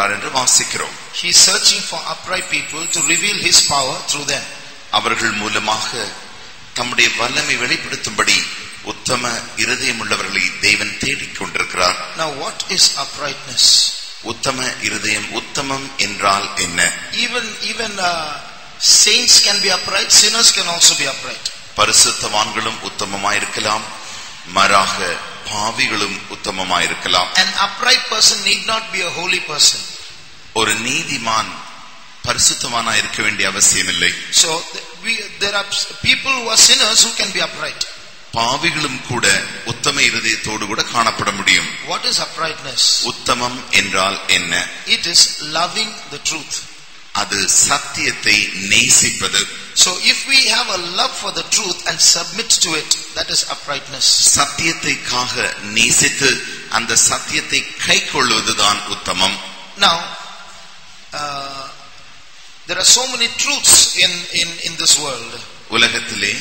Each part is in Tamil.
கொண்டிருக்கிறார் என்று வாசிக்கிறோம் He is searching for upright people to reveal His power through them. அவர்கள் மூலமாக தம்முடைய வல்லமை வெளிப்படுத்தும்படி உத்தம இருதயம் உள்ளவர்களை தேவன் தேடிக் கொண்டிருக்கிறார் Now, what is uprightness? உத்தம இருதயம் உத்தமம் என்றால் என்ன Even even uh, saints can be upright, sinners can also be upright. பரிசுத்தவான்களும் உத்தமமாயிருக்கலாம் மாறாக பாவிகளும் உத்தமமாயிருக்கலாம் An upright person need not be a holy person. ஒரு நீதிமான் பரிசுத்தவானா இருக்க வேண்டிய அவசியமில்லை So th- we, there are people who are sinners who can be upright. பாவிகளும் கூட உத்தம இருதயத்தோடு கூட காணப்பட முடியும் What is uprightness? உத்தமம் என்றால் என்ன It is loving the truth. அது சத்தியத்தை நேசிப்பது So if we have a love for the truth and submit to it, that is uprightness. சத்தியத்தைக்காக நேசித்து அந்த சத்தியத்தை கை கொள்வதுதான் உத்தமம் Now, uh, there are so many truths in, in, in this world. உலகத்திலே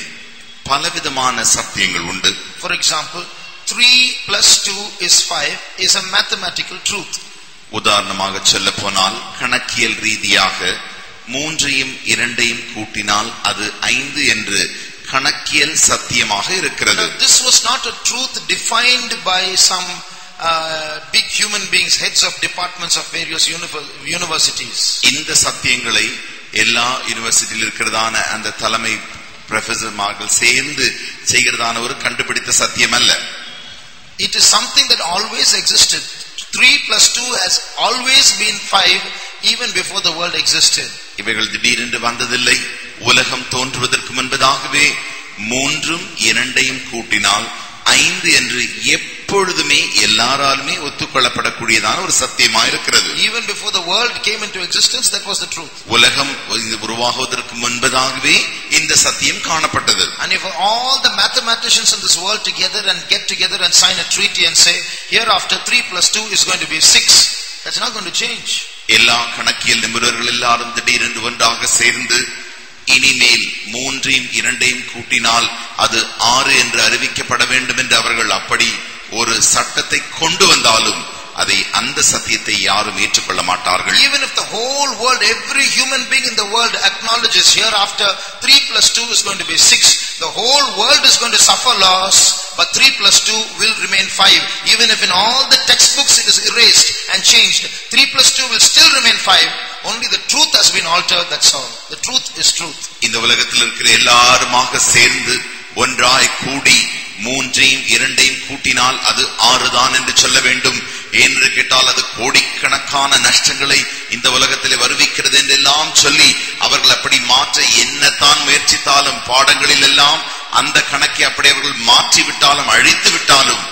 பலவிதமான சத்தியங்கள் உண்டு For example, 3 plus 2 is 5 is a mathematical truth. உதாரணமாக சொல்ல போனால் கணக்கியல் ரீதியாக மூன்றையும் இரண்டையும் கூட்டினால் அது ஐந்து என்று கணக்கியல் சத்தியமாக இருக்கிறது Now, this was not a truth defined by some uh, big human beings, heads of departments of various univer- universities. இந்த சத்தியங்களை எல்லா யூனிவர்சிட்டியில் இருக்கிறதான அந்த தலைமை ப்ரொஃபசர்மார்கள் சேர்ந்து செய்கிறதான ஒரு கண்டுபிடித்த சத்தியம் அல்ல It is something that always existed. 3 plus 2 has always been 5 even before the world existed. இவைகள் திடீரென்று வந்ததில்லை உலகம் தோன்றுவதற்கு முன்பதாகவே மூன்றும் இரண்டையும் கூட்டினால் ஐந்து என்று எப்பொழுதுமே எல்லாராலுமே ஒத்துக்கொள்ளப்படக்கூடியதான ஒரு சத்தியமா இருக்கிறது Even before the world came into existence, that was the truth. உலகம் இது உருவாகுவதற்கு முன்பதாகவே இந்த சத்தியம் காணப்பட்டது And if all the mathematicians in this world together and get together and sign a treaty and say, hereafter 3 plus 2 is going to be 6, that's not going to change. எல்லா கணக்கியல் நிபுணர்கள் எல்லாரும் திடீரென்று ஒன்றாக சேர்ந்து இனிமேல் மூன்றையும் இரண்டையும் கூட்டினால் அது ஆறு என்று அறிவிக்கப்பட வேண்டும் என்று அவர்கள் அப்படி ஒரு சட்டத்தை கொண்டு வந்தாலும் அதை அந்த சத்தியத்தை யாரும் ஏற்றுக்கொள்ள மாட்டார்கள் Even if the whole world, every human being in the world acknowledges hereafter 3 plus 2 is going to be 6, the whole world is going to suffer loss, but 3 plus 2 will remain 5. Even if in all the textbooks it is erased and changed, 3 plus 2 will still remain 5. Only the truth has been altered, that's all. The truth is truth. இந்த உலகத்தில் இருக்கிற எல்லாருமாக சேர்ந்து ஒன்றாய் கூடி மூன்றையும் இரண்டையும் கூட்டினால் அது ஆறுதான் என்று சொல்ல வேண்டும் என்று கேட்டால் அது கோடிக்கணக்கான நஷ்டங்களை இந்த உலகத்திலே வருவிக்கிறது என்றெல்லாம் சொல்லி அவர்கள் அப்படி மாற்ற என்னத்தான் முயற்சித்தாலும் பாடங்களில் எல்லாம் அந்த கணக்கை அப்படி அவர்கள் மாற்றி விட்டாலும் அழித்து விட்டாலும்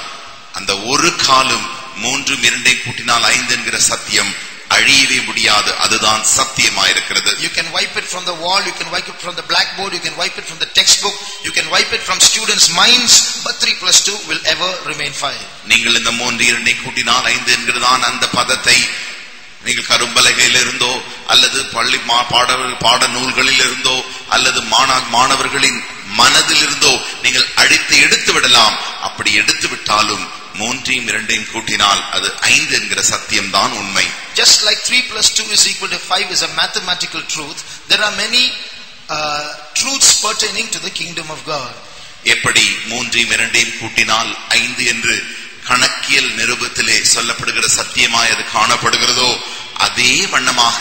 அந்த ஒரு காலும் மூன்றும் இரண்டை கூட்டினால் ஐந்து என்கிற சத்தியம் அழியவே முடியாது. அதுதான் சத்தியமாயிருக்கிறது. You can wipe it from the wall, you can wipe it from the blackboard, you can wipe it from the textbook, you can wipe it from students' minds, but 3 plus 2 will ever remain 5. நீங்கள் இந்த மூன்று இரண்டை கூட்டினால் ஐந்து என்கிறதான் அந்த பதத்தை. நீங்கள் கரும்பலகையில் இருந்தோ அல்லது பள்ளி பாட பாட நூல்களில் இருந்தோ அல்லது மாணா மாணவர்களின் மனதில் இருந்தோ நீங்கள் அடித்து எடுத்து விடலாம். அப்படி எடுத்து விட்டாலும் மூன்றையும் இரண்டையும் கூட்டினால் அது ஐந்து என்கிற சத்தியம்தான் உண்மை Just like 3 plus 2 is equal to 5 is a mathematical truth, there are many uh, truths pertaining to the kingdom of God. எப்படி மூன்றையும் இரண்டையும் கூட்டினால் ஐந்து என்று கணக்கியல் நிருபத்திலே சொல்லப்படுகிற சத்தியமாய் அது காணப்படுகிறதோ அதே வண்ணமாக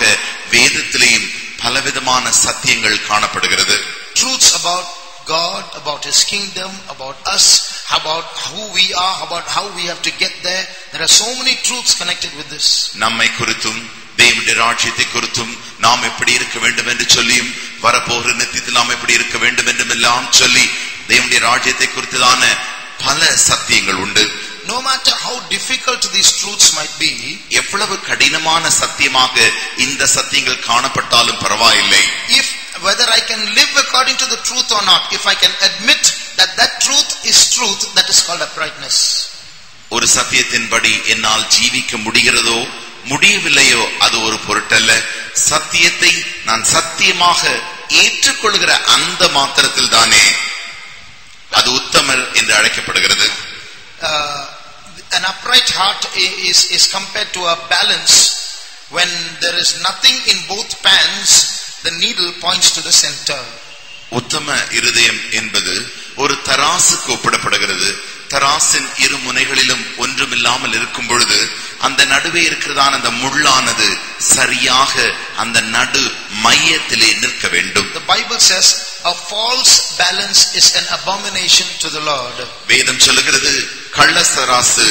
வேதத்திலேயும் பலவிதமான சத்தியங்கள் காணப்படுகிறது Truths about God, about His kingdom, about us, about who we are, about how we have to get there. There are so many truths connected with this. நம்மை குறித்தும் தேவனுடைய ராஜ்யத்தை குறித்தும் நாம் எப்படி இருக்க வேண்டும் என்று சொல்லியும் வரப்போகிற நித்தியத்தில் நாம் எப்படி இருக்க வேண்டும் என்றும் எல்லாம் சொல்லி தேவனுடைய ராஜ்யத்தை குறித்துதான பல சத்தியங்கள் உண்டு No matter how difficult these truths might be, எவ்வளவு கடினமான சத்தியமாக இந்த சத்தியங்கள் காணப்பட்டாலும் பரவாயில்லை. If whether I can live according to the truth or not, if I can admit that that truth is truth, that is called uprightness. ஒரு சத்தியத்தின்படி என்னால் ஜீவிக்க முடிகிறதோ முடியவில்லையோ அது ஒரு பொருட்டல்ல. சத்தியத்தை நான் சத்தியமாக ஏற்றுக்கொள்கிற அந்த மாத்திரத்தில் தானே அது உத்தமர் என்று அழைக்கப்படுகிறது. Uh, an upright heart i- is, is compared to a balance When there is nothing in both pans, the needle points to the center. உத்தம இருதயம் என்பது ஒரு தராசுக்கு ஒப்பிடப்படுகிறது தராசின் இரு முனைகளிலும் ஒன்றுமில்லாமல் இருக்கும் பொழுது அந்த நடுவே இருக்கிறதான அந்த முள்ளானது சரியாக அந்த நடு மையத்திலே நிற்க வேண்டும் The Bible says a false balance is an abomination to the Lord. வேதம் சொல்லுகிறது கள்ளத்தராசு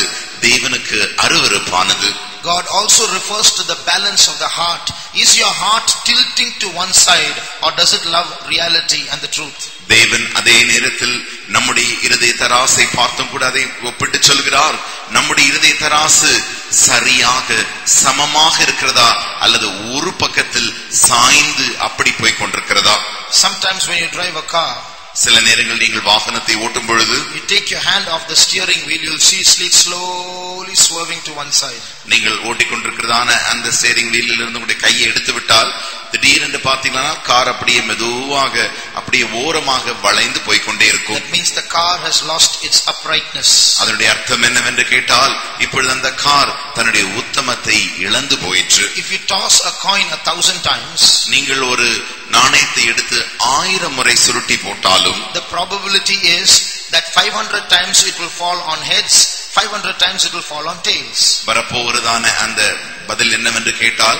தேவனுக்கு அருவருப்பானது God also refers to the balance of the heart. Is your heart tilting to one side or does it love reality and the truth? தேவன் அதே நேரத்தில் நம்முடைய இருதய தராசை பார்த்தும் கூட அதை ஒப்பிட்டு சொல்கிறார் நம்முடைய இருதய தராசு சரியாக சமமாக இருக்கிறதா அல்லது ஒரு பக்கத்தில் சாய்ந்து அப்படி போய் கொண்டிருக்கிறதா Sometimes when you drive a car, சில நேரங்கள் நீங்கள் வாகனத்தை ஓட்டும் பொழுது you take your hand off the steering wheel, you'll see it slowly swerving to one side. நீங்கள் ஓட்டிக்கொண்டிருக்கிறதான அந்த ஸ்டேரிங் வீலில் இருந்து உங்களுடைய கையை எடுத்து விட்டால் திடீரென்று பார்த்தீங்கன்னா கார் அப்படியே மெதுவாக அப்படியே ஓரமாக வளைந்து போய்க்கொண்டே இருக்கும் That means the car has lost its uprightness. அதனுடைய அர்த்தம் என்னவென்று கேட்டால் இப்பொழுது அந்த கார் தன்னுடைய உத்தமத்தை இழந்து போயிற்று If you toss a coin a thousand times, நீங்கள் ஒரு நாணயத்தை எடுத்து ஆயிரம் முறை சுருட்டி போட்டாலும் the probability is that 500 times it will fall on heads, 500 times it will fall on tails. வரப்போகிறதான அந்த பதில் என்னவென்று கேட்டால்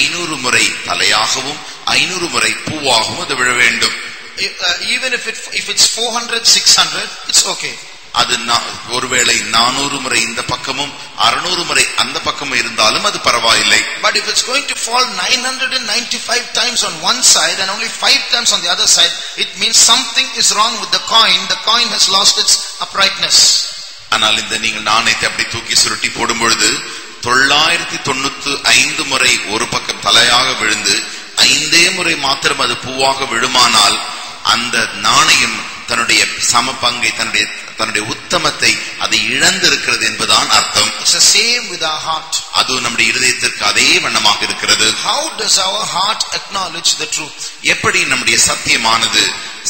ஐநூறு முறை தலையாகவும் ஐநூறு முறை பூவாகவும் அது விழ வேண்டும் If, uh, even if it if it's 400, 600, it's okay. அது நா- ஒருவேளை நானூறு முறை இந்த பக்கமும் அறுநூறு முறை அந்த பக்கமும் இருந்தாலும் அது பரவாயில்லை But if it's going to fall 995 times on one side and only 5 times on the other side, it means something is wrong with the coin. The coin has lost its uprightness. ஆனால் இந்த நீங்கள் நாணயத்தை அப்படி தூக்கி சுருட்டி போடும் பொழுது தொள்ளாயிரத்தி தொண்ணூத்தி ஐந்து முறை ஒரு பக்கம் தலையாக விழுந்து ஐந்தே முறை மாத்திரம் அது பூவாக விழுமானால் அந்த நாணயம் தன்னுடைய சம பங்கை தன்னுடைய தன்னுடைய உத்தமத்தை அது இழந்திருக்கிறது என்பதான் அர்த்தம் same with our heart. அது நம்முடைய இருதயத்திற்கு அதே வண்ணமாக இருக்கிறது How does our heart acknowledge the truth? எப்படி நம்முடைய சத்தியமானது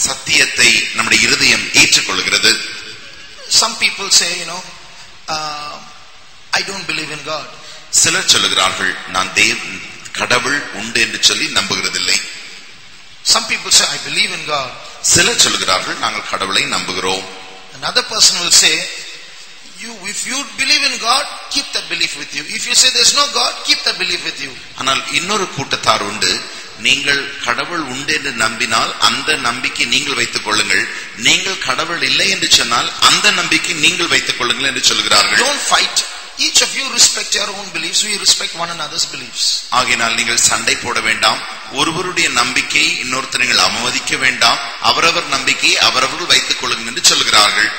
சத்தியத்தை நம்முடைய இருதயம் ஏற்றுக்கொள்கிறது Some people say, you know, uh, I don't believe in God. சிலர் சொல்லுகிறார்கள் நான் தேவ் கடவுள் உண்டு என்று சொல்லி நம்புகிறதில்லை Some people say, I believe in God. சிலர் சொல்லுகிறார்கள் நாங்கள் கடவுளை நம்புகிறோம் Another person will say, you, if you believe in God, keep that belief with you. If you say there's no God, keep that belief with you. ஆனால் இன்னொரு கூட்டத்தார் உண்டு நீங்கள் கடவுள் உண்டு என்று நம்பினால் அந்த நம்பிக்கை நீங்கள் வைத்துக் கொள்ளுங்கள் நீங்கள் கடவுள் இல்லை என்று சொன்னால் அந்த நம்பிக்கை நீங்கள் வைத்துக் கொள்ளுங்கள் என்று சொல்கிறார்கள் Don't fight. Each of you respect your own beliefs. We respect one another's beliefs. ஆகையினால் நீங்கள் சண்டை போட வேண்டாம் ஒருவருடைய நம்பிக்கையை இன்னொருத்தர் நீங்கள் அவமதிக்க வேண்டாம் அவரவர் நம்பிக்கையை அவரவர்கள் வைத்துக் கொள்ளுங்கள் என்று சொல்கிறார்கள்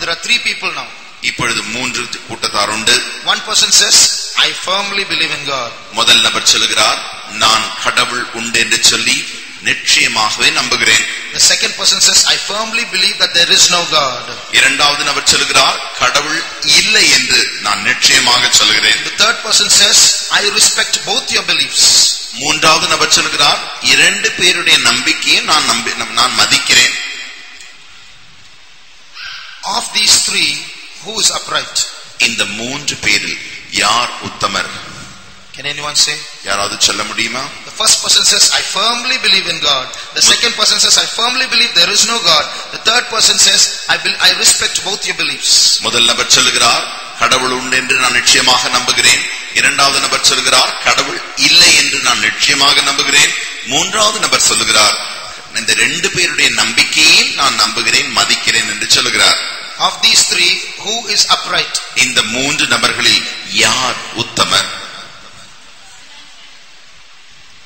There are three people now. இப்பொழுது மூன்று கூட்டத்தார் உண்டு One person says, I firmly believe in God. முதல் நபர் சொல்கிறார் நான் கடவுள் உண்டு என்று சொல்லி நிச்சயமாகவே நம்புகிறேன் The second person says, I firmly believe that there is no God. இரண்டாவது நபர் சொல்கிறார் கடவுள் இல்லை என்று நான் நிச்சயமாக சொல்கிறேன் The third person says, I respect both your beliefs. மூன்றாவது நபர் சொல்கிறார் இரண்டு பேருடைய நம்பிக்கையை நான் நம்பி நான் மதிக்கிறேன் Of these three, who is upright? இந்த மூன்று பேரில் யார் உத்தமர் Can anyone say? யாராவது சொல்ல முடியுமா The first person says, I firmly believe in God. The second person says, I firmly believe there is no God. The third person says, I, be- I respect both your beliefs. முதல் நபர் சொல்கிறார் கடவுள் உண்டு என்று நான் நிச்சயமாக நம்புகிறேன் இரண்டாவது நபர் சொல்கிறார் கடவுள் இல்லை என்று நான் நிச்சயமாக நம்புகிறேன் மூன்றாவது நபர் சொல்லுகிறார் இந்த ரெண்டு பேருடைய நம்பிக்கையையும் நான் நம்புகிறேன் மதிக்கிறேன் என்று சொல்லுகிறார் Of these three, who is upright? இந்த மூன்று நபர்களில் யார் உத்தமர்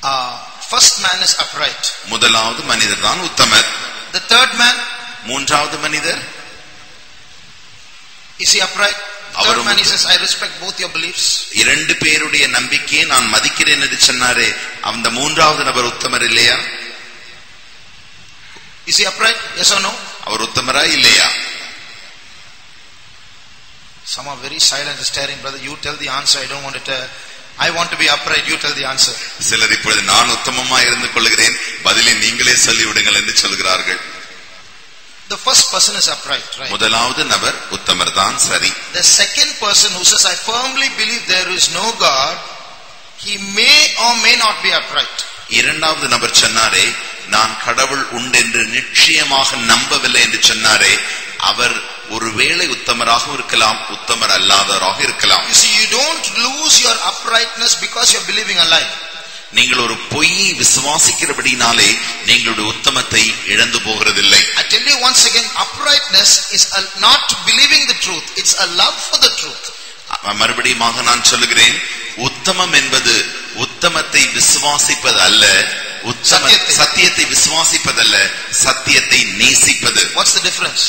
Uh, first man is upright. முதலாவது மனிதர் தான் உத்தமர் The third man, மூன்றாவது மனிதர் is he upright? The third அவரும் man, he says, I respect both your beliefs. இரண்டு பேருடைய நம்பிக்கையை நான் மதிக்கிறேன் என்று சொன்னாரே அந்த மூன்றாவது நபர் உத்தமர் இல்லையா Is he upright? Yes or no? அவர் உத்தமரா இல்லையா Some are very silent staring. Brother, you tell the answer. I don't want to tell. I want to be upright. You tell the answer. சிலர் இப்பொழுது நான் உத்தமமா இருந்து கொள்கிறேன் பதிலை நீங்களே சொல்லிவிடுங்கள் என்று சொல்கிறார்கள் The first person is upright, right? முதலாவது நபர் உத்தமர் தான் சரி The second person who says, I firmly believe there is no God, he may or may not be upright. இரண்டாவது நபர் சொன்னாரே நான் கடவுள் உண்டென்று நிச்சயமாக நம்பவில்லை என்று சொன்னாரே அவர் ஒருவேளை உத்தமராகவும் இருக்கலாம் உத்தமர் அல்லாதவராக இருக்கலாம் You don't lose your uprightness because you're believing a lie. நீங்கள் ஒரு பொய்யை விசுவாசிக்கிறபடினாலே நீங்களுடைய உத்தமத்தை இழந்து போகிறதில்லை I tell you once again, uprightness is a, not believing the truth. It's a love for the truth. மறுபடியுமாக நான் சொல்லுகிறேன் உத்தமம் என்பது உத்தமத்தை விசுவாசிப்பது அல்ல உத்தம சத்தியத்தை. விசுவாசிப்பதல்ல சத்தியத்தை நேசிப்பது What's the difference?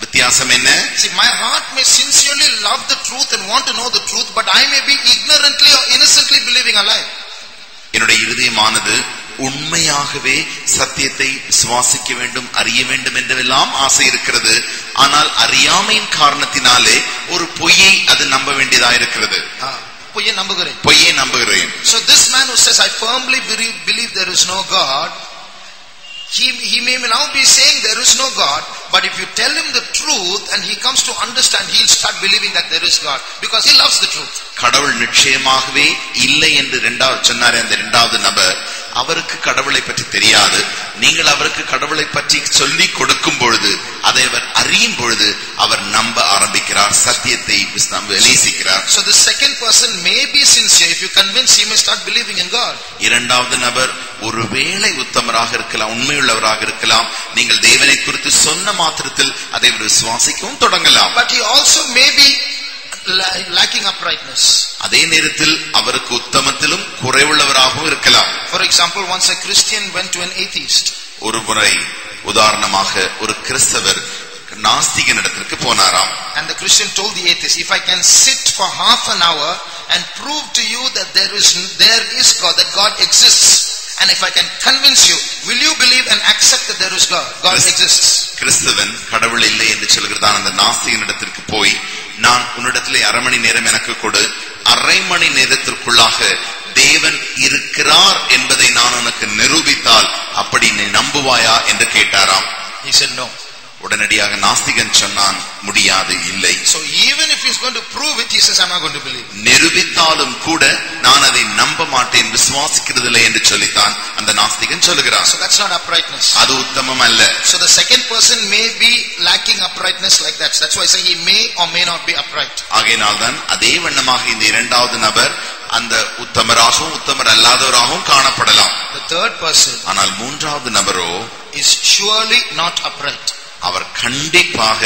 வித்தியாசம் என்ன See, my heart may sincerely love the truth and want to know the truth, but I may be ignorantly or innocently believing a lie. என்னுடைய இருதயமானது உண்மையாகவே சத்தியத்தை விசுவாசிக்க வேண்டும் அறிய வேண்டும் என்றெல்லாம் ஆசை இருக்கிறது ஆனால் அறியாமையின் காரணத்தினாலே ஒரு பொய்யை அது நம்ப வேண்டியதா இருக்கிறது பொய்யை நம்புகிறேன். பொய்யை நம்புகிறேன் So this man who says, I firmly believe, believe there is no God, he, he may now be saying there is no God, but if you tell him the truth and he comes to understand, he'll start believing that there is God because he loves the truth. கடவுள் நிச்சயமாகவே இல்லை என்று இரண்டாவது சொன்னாரே அந்த இரண்டாவது நபர் அவருக்கு கடவுளை பற்றி தெரியாது நீங்கள் அவருக்கு கடவுளை பற்றி சொல்லி கொடுக்கும் பொழுது அதை அவர் அறியும் பொழுது அவர் நம்ப ஆரம்பிக்கிறார் சத்தியத்தை நேசிக்கிறார் So the second person may be sincere. If you convince, he may start believing in God. இரண்டாவது நபர் ஒருவேளை உத்தமராக இருக்கலாம் உண்மையுள்ளவராக இருக்கலாம் நீங்கள் தேவனை குறித்து சொன்ன மாத்திரத்தில் அதை விசுவாசிக்கவும் தொடங்கலாம் But he also may be lacking uprightness. அதே நேரத்தில் அவருக்கு உத்தமத்திலும் குறைவுள்ளவராகவும் இருக்கலாம் For example, once a Christian went to an atheist. ஒரு முறை உதாரணமாக ஒரு கிறிஸ்தவர் நாஸ்திகனிடத்திற்கு போனாராம் And the Christian told the atheist, if I can sit for half an hour and prove to you that there is, there is God, that God exists, and if I can convince you, will you believe and accept that there is God? God Yes. exists. கிறிஸ்தவன் கடவுள் இல்லை என்று சொல்கிறதான் அந்த நாஸ்திகனிடத்திற்கு போய் நான் உன்னிடத்திலே அரை மணி நேரம் எனக்கு கொடு அரை மணி நேரத்திற்குள்ளாக தேவன் இருக்கிறார் என்பதை நான் உனக்கு நிரூபித்தால் அப்படி நீ நம்புவாயா என்று கேட்டாராம் He said no. உடனடியாக நாஸ்திகன் சொன்னான் முடியாது இல்லை So even if he's going to prove it, he says, I'm not going to believe. நிரூபித்தாலும் கூட நான் அதை நம்ப மாட்டேன் விசுவாசிக்கிறதில்லை என்று சொல்லித்தான் அந்த நாஸ்திகன் சொல்லுகிறான் So that's not uprightness. அது உத்தமம் அல்ல So the second person may be lacking uprightness like that. That's why I say he may or may not be upright. ஆகையினால்தான் அதே வண்ணமாக இந்த இரண்டாவது நபர் அந்த உத்தமராகவும் உத்தமர் அல்லாதவராகவும் காணப்படலாம் The third person ஆனால் மூன்றாவது நபரோ is surely not upright. அவர் கண்டிப்பாக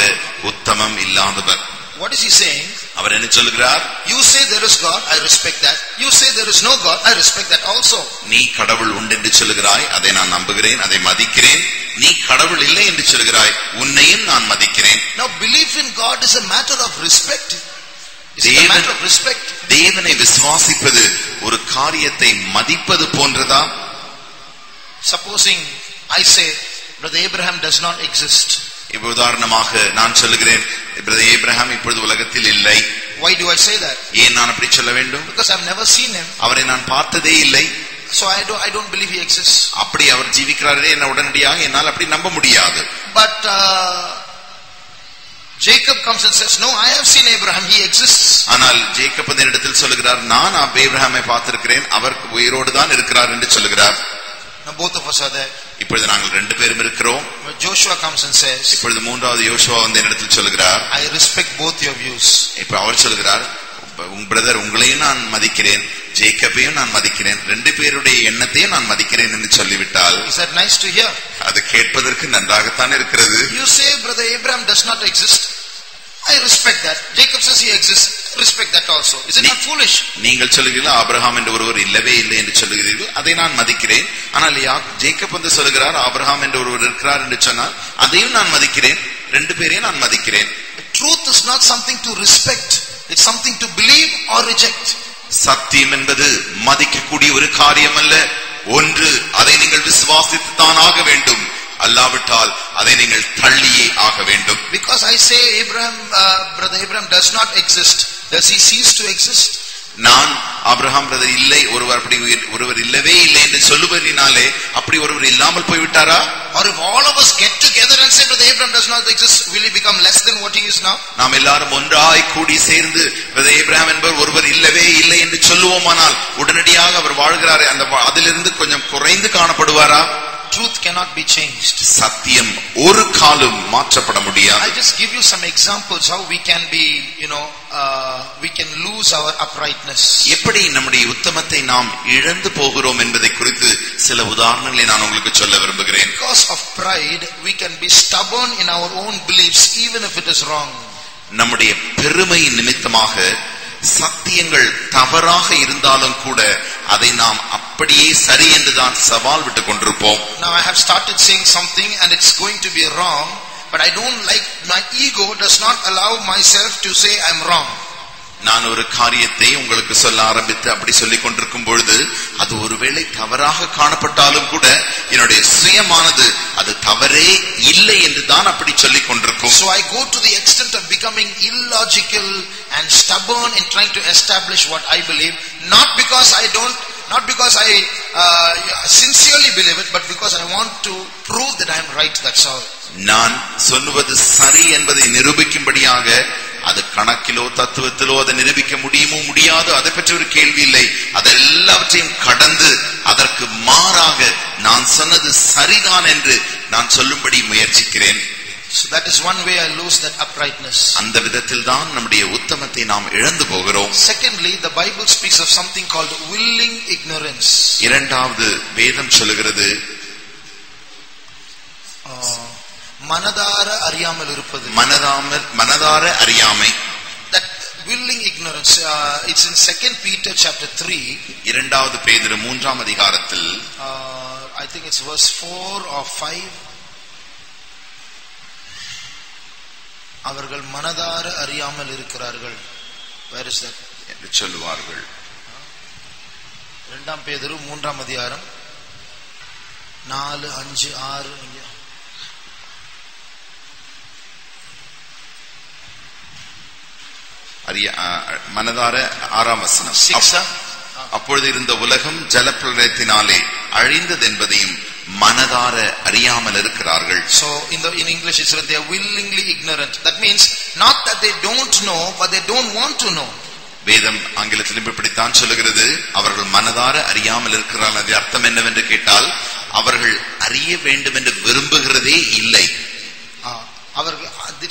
உத்தமம் இல்லாதவர் What is he saying? அவர் என்ன சொல்லுகிறார் You say there is God, I respect that. You say there is no God, I respect that also. நீ கடவுள் உண்டு என்று சொல்லுகிறாய் அதை நான் நம்புகிறேன் அதை மதிக்கிறேன் நீ கடவுள் இல்லை என்று சொல்லுகிறாய் உன்னையும் நான் மதிக்கிறேன் Now belief in God is a matter of respect. தேவனை விசுவாசிப்பது ஒரு காரியத்தை மதிப்பது போன்றதா Supposing I say, Brother Abraham does not exist. இப்ப உதாரணமாக நான் சொல்லுகிறேன் பிரதர் ஏப்ரஹாம் இப்பொழுது உலகத்தில் இல்லை Why do I say that? ஏன் நான் அப்படி சொல்ல வேண்டும் Because I've never seen him. அவரை நான் பார்த்ததே இல்லை So I don't, I don't believe he exists. அப்படி அவர் ஜீவிக்கிறாரே என்ன உடனடியாக என்னால் அப்படி நம்ப முடியாது But uh, Jacob comes and says, No, I have seen Abraham, he exists. ஆனால் ஜேக்கப் அந்த இடத்தில் சொல்லுகிறார் நான் ஏப்ரஹாமை பார்த்திருக்கிறேன் அவர் உயிரோடு தான் இருக்கிறார் என்று சொல்லுகிறார் Now both of us are there. இப்பொழுது நாங்கள் ரெண்டு பேரும் இருக்கிறோம் Joshua comes and says, இப்பொழுது மூன்றாவது யோசுவா வந்து இடத்தில் சொல்லுகிறார் I respect both your views. இப்ப அவர் சொல்லுகிறார் உங்க பிரதர் உங்களையும் நான் மதிக்கிறேன் ஜேக்கப்பையும் நான் மதிக்கிறேன் ரெண்டு பேருடைய எண்ணத்தையும் நான் மதிக்கிறேன் என்று சொல்லிவிட்டால் nice to hear? அது கேட்பதற்கு நன்றாகத்தான் இருக்கிறது You say Brother Abraham does not exist. I respect that. Jacob says he exists. Respect that also. Is it not foolish? நீங்கள் சொல்லுகிறீர்கள் ஆபிரகாம் என்று ஒருவர் இல்லவே இல்லை என்று சொல்லுகிறீர்கள் அதை நான் மதிக்கிறேன் ஆனால் ஜேக்கப் வந்து சொல்லுகிறார் ஆபிரகாம் என்று ஒருவர் இருக்கிறார் என்று சொன்னால் அதையும் நான் மதிக்கிறேன் ரெண்டு பேரையும் நான் மதிக்கிறேன் Truth is not something to respect. It's something to believe or reject. சத்தியம் என்பது மதிக்கக்கூடிய ஒரு காரியம் அல்ல ஒன்று அதை நீங்கள் விசுவாசித்து தான் ஆக வேண்டும் அல்லாவிட்டால் அதை நீங்கள் தள்ளியே ஆக வேண்டும் Because I say Abraham, uh, Brother Abraham does not exist. Does he cease to exist? நான் ஆபிரகாம் பிரதர் இல்லை ஒருவர் அப்படி ஒருவர் இல்லவே இல்லை என்று சொல்லுவதினாலே அப்படி ஒருவர் இல்லாமல் போய்விட்டாரா Or if all of us get together and say Brother Abraham does not exist, will he become less than what he is now? நாம் எல்லாரும் ஒன்றாய் கூடி சேர்ந்து பிரதர் ஏப்ரஹாம் என்பவர் ஒருவர் இல்லவே இல்லை என்று சொல்லுவோமானால் உடனடியாக அவர் வாழ்கிறாரே அந்த அதிலிருந்து கொஞ்சம் குறைந்து காணப்படுவாரா Truth cannot be changed. சத்தியம் ஒரு காலும் மாற்றப்பட முடியாது I'll just give you some examples how we can be, you know, uh, we can lose our uprightness. எப்படி நம்முடைய உத்தமத்தை நாம் இழந்து போகிறோம் என்பதை குறித்து சில உதாரணங்களை நான் உங்களுக்கு சொல்ல விரும்புகிறேன் Because of pride, we can be stubborn in our own beliefs even if it is wrong. நம்முடைய பெருமை நிமித்தமாக சத்தியங்கள் தவறாக இருந்தாலும் கூட அதை நாம் அப்படியே சரி என்றுதான் சவால் விட்டுக் கொண்டிருப்போம் Now I have started saying something and it's going to be wrong, but I don't like, my ego does not allow myself to say I'm wrong. நான் ஒரு காரியத்தை உங்களுக்கு சொல்ல ஆரம்பித்து அப்படி சொல்லிக் கொண்டிருக்கும் பொழுது அது ஒருவேளை தவறாக காணப்பட்டாலும் கூட என்னுடைய சுயமானது அது தவறே இல்லை என்று தான் அப்படி சொல்லிக் கொண்டிருக்கும் So I go to the extent of becoming illogical and stubborn in trying to establish what I believe, not because I don't, not because I uh, sincerely believe it, but because I want to prove that I am right, that's all. நான் சொல்லுவது சரி என்பதை நிரூபிக்கும்படியாக அது கணக்கிலோ தத்துவத்திலோ அதை நிரூபிக்க முடியுமோ முடியாதோ அதை பற்றி ஒரு கேள்வி இல்லை அதெல்லாவற்றையும் கடந்து அதற்கு மாறாக நான் சொன்னது சரிதான் என்று நான் சொல்லும்படி முயற்சிக்கிறேன் So that is one way I lose that uprightness. அந்த விதத்தில் தான் நம்முடைய உத்தமத்தை நாம் இழந்து போகிறோம் Secondly, the Bible speaks of something called willing ignorance. இரண்டாவது வேதம் சொல்லுகிறது Uh, மனதார அறியாமல் இருப்பது மனதாமல் மனதார அறியாமை that willing ignorance uh, it's in second peter chapter 3 இரண்டாவது பேதிரு மூன்றாம் அதிகாரத்தில் uh, i think it's verse 4 or 5 அவர்கள் மனதார அறியாமல் இருக்கிறார்கள் is that என்று சொல்லுவார்கள் இரண்டாம் பேதுரு மூன்றாம் அதிகாரம் நாலு அஞ்சு ஆறு. அறிய மனதார ஆறாம் வசனம்? அப்பொழுது இருந்த உலகம் ஜலப்பிரளயத்தினாலே அழிந்ததென்பதையும் மனதார அறியாமல் இருக்கிறார்கள் So in the in English it's written they are willingly ignorant. That means not that they don't know, but they don't want to know. வேதம் ஆங்கிலத்திலும் இப்படித்தான் சொல்லுகிறது அவர்கள் மனதார அறியாமல் இருக்கிறார்கள் அது அர்த்தம் என்னவென்று கேட்டால் அவர்கள் அறிய வேண்டும் என்று விரும்புகிறதே இல்லை Ah, அவர்கள்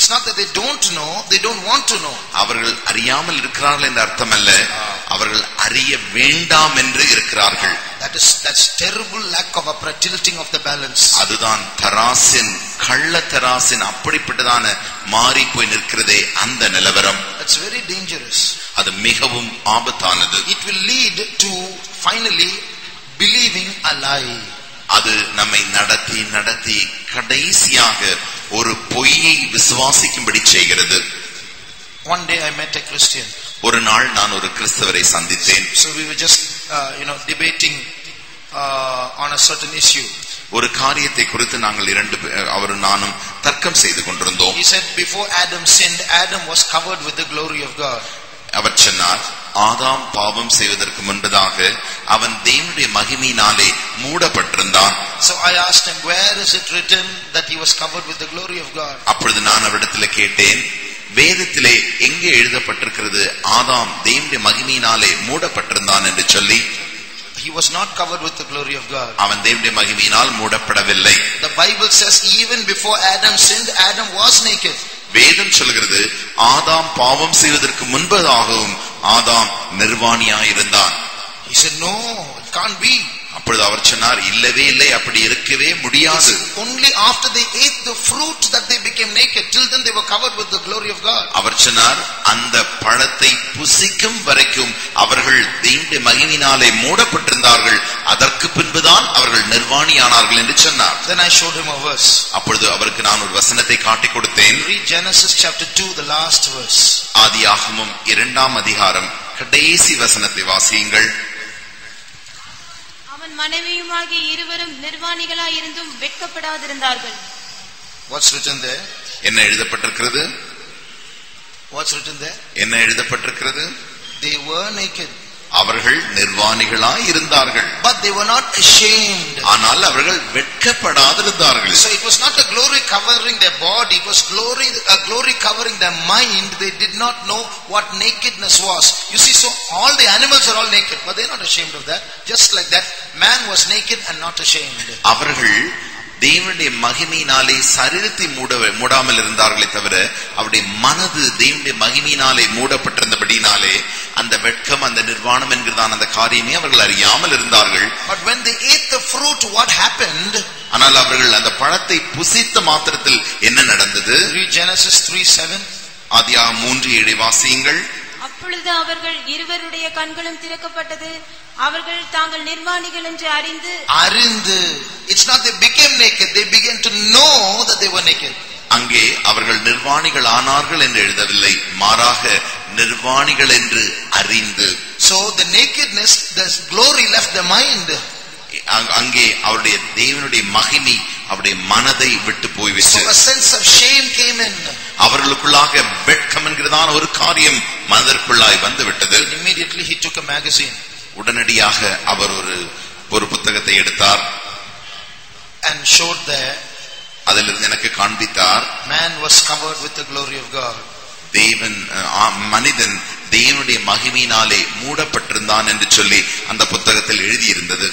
not that they don't know, they don't want to know. அவர்கள் அறியாமல் இருக்கிறார்கள் என்ற அர்த்தம் அல்ல அவர்கள் அறிய வேண்டாம் என்று இருக்கிறார்கள் That is that's terrible lack of upright tilting of the balance. அதுதான் தராசின் கள்ள தராசின் அப்படிப்பட்டதான மாறி போய் நிற்கிறதே அந்த நிலவரம் That's very dangerous. அது மிகவும் ஆபத்தானது It will lead to finally believing a lie. அது நம்மை நடத்தி நடத்தி கடைசியாக ஒரு பொய்யை விசுவாசிக்கும்படி செய்கிறது One day I met a Christian. ஒரு நாள் நான் ஒரு கிறிஸ்தவரை சந்தித்தேன் So we were just uh, you know debating uh, on a certain issue. ஒரு காரியத்தை குறித்து நாங்கள் இரண்டு அவரும் நானும் தர்க்கம் செய்து கொண்டிருந்தோம் He said before Adam sinned, Adam was covered with the glory of God. அவர் சொன்னார் ஆதாம் பாவம் செய்வதற்கு முன்பதாக அவன் தேவனுடைய மகிமையினாலே மூடப்பட்டிருந்தான் So I asked him, where is it written that he was covered with the glory of God? அப்பொழுது நான் அவரிடத்தில் கேட்டேன் வேதத்திலே எங்கே எழுதப்பட்டிருக்கிறது ஆதாம் தேவனுடைய மகிமையினாலே மூடப்பட்டிருந்தான் என்று சொல்லி He was not covered with the glory of God. அவன் தேவனுடைய மகிமையினால் மூடப்படவில்லை The Bible says even before Adam sinned, Adam was naked. வேதம் சொல்கிறது ஆதாம் பாவம் செய்வதற்கு முன்பதாகவும் ஆதாம் நிர்வாணியாயிருந்தான் He said, no, it can't be. அப்பொழுது அவர் சொன்னார் இல்லவே இல்லை அப்படி இருக்கவே முடியாது Only after they ate the fruit that they became naked. Till then they were covered with the glory of God. அவர் சொன்னார் அந்த பழத்தை புசிக்கும் வரைக்கும் அவர்கள் தேவனுடைய மகிமையினாலே மூடப்பட்டிருந்தார்கள் அதற்கு பின்புதான் அவர்கள் நிர்வாணியானார்கள் என்று சொன்னார் Then I showed him a verse. அப்பொழுது அவருக்கு நான் ஒரு வசனத்தை காட்டிக் கொடுத்தேன் Read Genesis chapter 2, the last verse. ஆதியாகமம் இரண்டாம் அதிகாரம் கடைசி வசனத்தை வாசியுங்கள் மனைவியுமாகிய இருவரும் நிர்வாணிகளாயிருந்தும் வெட்கப்படாதிருந்தார்கள் What's written there? என்ன எழுதப்பட்டிருக்கிறது What's written there? என்ன எழுதப்பட்டிருக்கிறது They were naked. அவர்கள் நிர்வாணிகளாய் இருந்தார்கள் But they were not ashamed. ஆனால் அவர்கள் வெட்கப்படாதிருந்தார்கள் So it was not a glory covering their body was glory, uh, glory covering their mind. They did not know what nakedness was. You see, so all the animals are all naked, but they're not ashamed of that. Just like that, man was naked and not ashamed. அவர்கள் தேவனுடைய மகிமையினாலே சரீரத்தை மூட மூடாமல் இருந்தார்களே தவிர அவருடைய மனது தேவனுடைய மகிமையினாலே மூடப்பட்டிருந்தபடினாலே அந்த வெட்கம் அந்த நிர்வாணம் என்கிறதான அந்த காரியமே அவர்கள் அறியாமல் இருந்தார்கள் But when they ate the fruit, what happened? ஆனால் அவர்கள் அந்த பழத்தை புசித்த மாத்திரத்தில் என்ன நடந்தது Read Genesis 3 7. ஆதியாக மூன்று ஏழை வாசியுங்கள் அப்பொழுது அவர்கள் இருவருடைய கண்களும் திறக்கப்பட்டது அவர்கள் தாங்கள் நிர்வாணிகள் என்று அறிந்து Arindu. It's not they became naked, they began to know that they were naked. அங்கே அவர்கள் நிர்வாணிகள் ஆனார்கள் என்று எழுதவில்லை மாறாக நிர்வாணிகள் என்று அறிந்து So the nakedness, the glory left the mind. அங்- அங்கே அவருடைய தேவனுடைய மகிமை அவருடைய மனதை விட்டு So போய்விட்டு a sense of shame came in. அவர்களுக்குள்ளாக வெட்கம் என்கிறதான ஒரு காரியம் மனதிற்குள்ளாய் வந்து விட்டது a magazine உடனடியாக அவர் ஒரு ஒரு புத்தகத்தை எடுத்தார். And showed there அதிலிருந்து எனக்கு காண்பித்தார். man was covered with the glory of God. தேவன் மனிதன் தேவனுடைய மகிமையினாலே மூடப்பட்டிருந்தான் என்று சொல்லி அந்த புத்தகத்தில் எழுதியிருந்தது.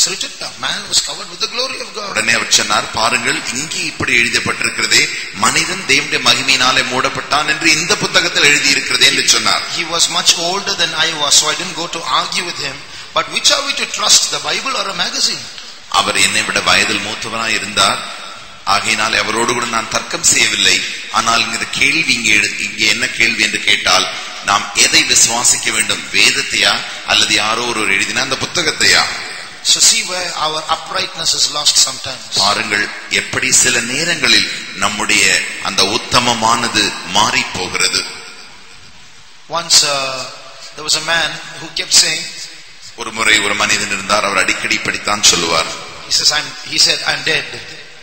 It's written down. Man was covered with the glory of God. உடனே அவர் சொன்னார் பாருங்கள் இங்கே இப்படி எழுதப்பட்டிருக்கிறதே மனிதன் தேவனுடைய மகிமையினாலே மூடப்பட்டான் என்று இந்த புத்தகத்தில் எழுதியிருக்கிறதே என்று சொன்னார் He was much older than I was, so I didn't go to argue with him. But which are we to trust, the Bible or a magazine? அவர் என்னை விட வயதில் மூத்தவனாய் இருந்தார் ஆகையினால் அவரோடு கூட நான் தர்க்கம் செய்யவில்லை ஆனால் இந்த கேள்வி இங்கே இங்கே என்ன கேள்வி என்று கேட்டால் நாம் எதை விசுவாசிக்க வேண்டும் வேதத்தையா அல்லது யாரோ ஒருவர் எழுதின அந்த புத்தகத்தையா So see where our uprightness is lost sometimes. பாருங்கள் எப்படி சில நேரங்களில் நம்முடைய அந்த உத்தமமானது மாறி போகிறது Once uh, there was a man who kept saying, ஒரு முறை ஒரு மனிதன் இருந்தார் அவர் அடிக்கடி இப்படித்தான் சொல்லுவார் he says, I'm, he said, I'm dead.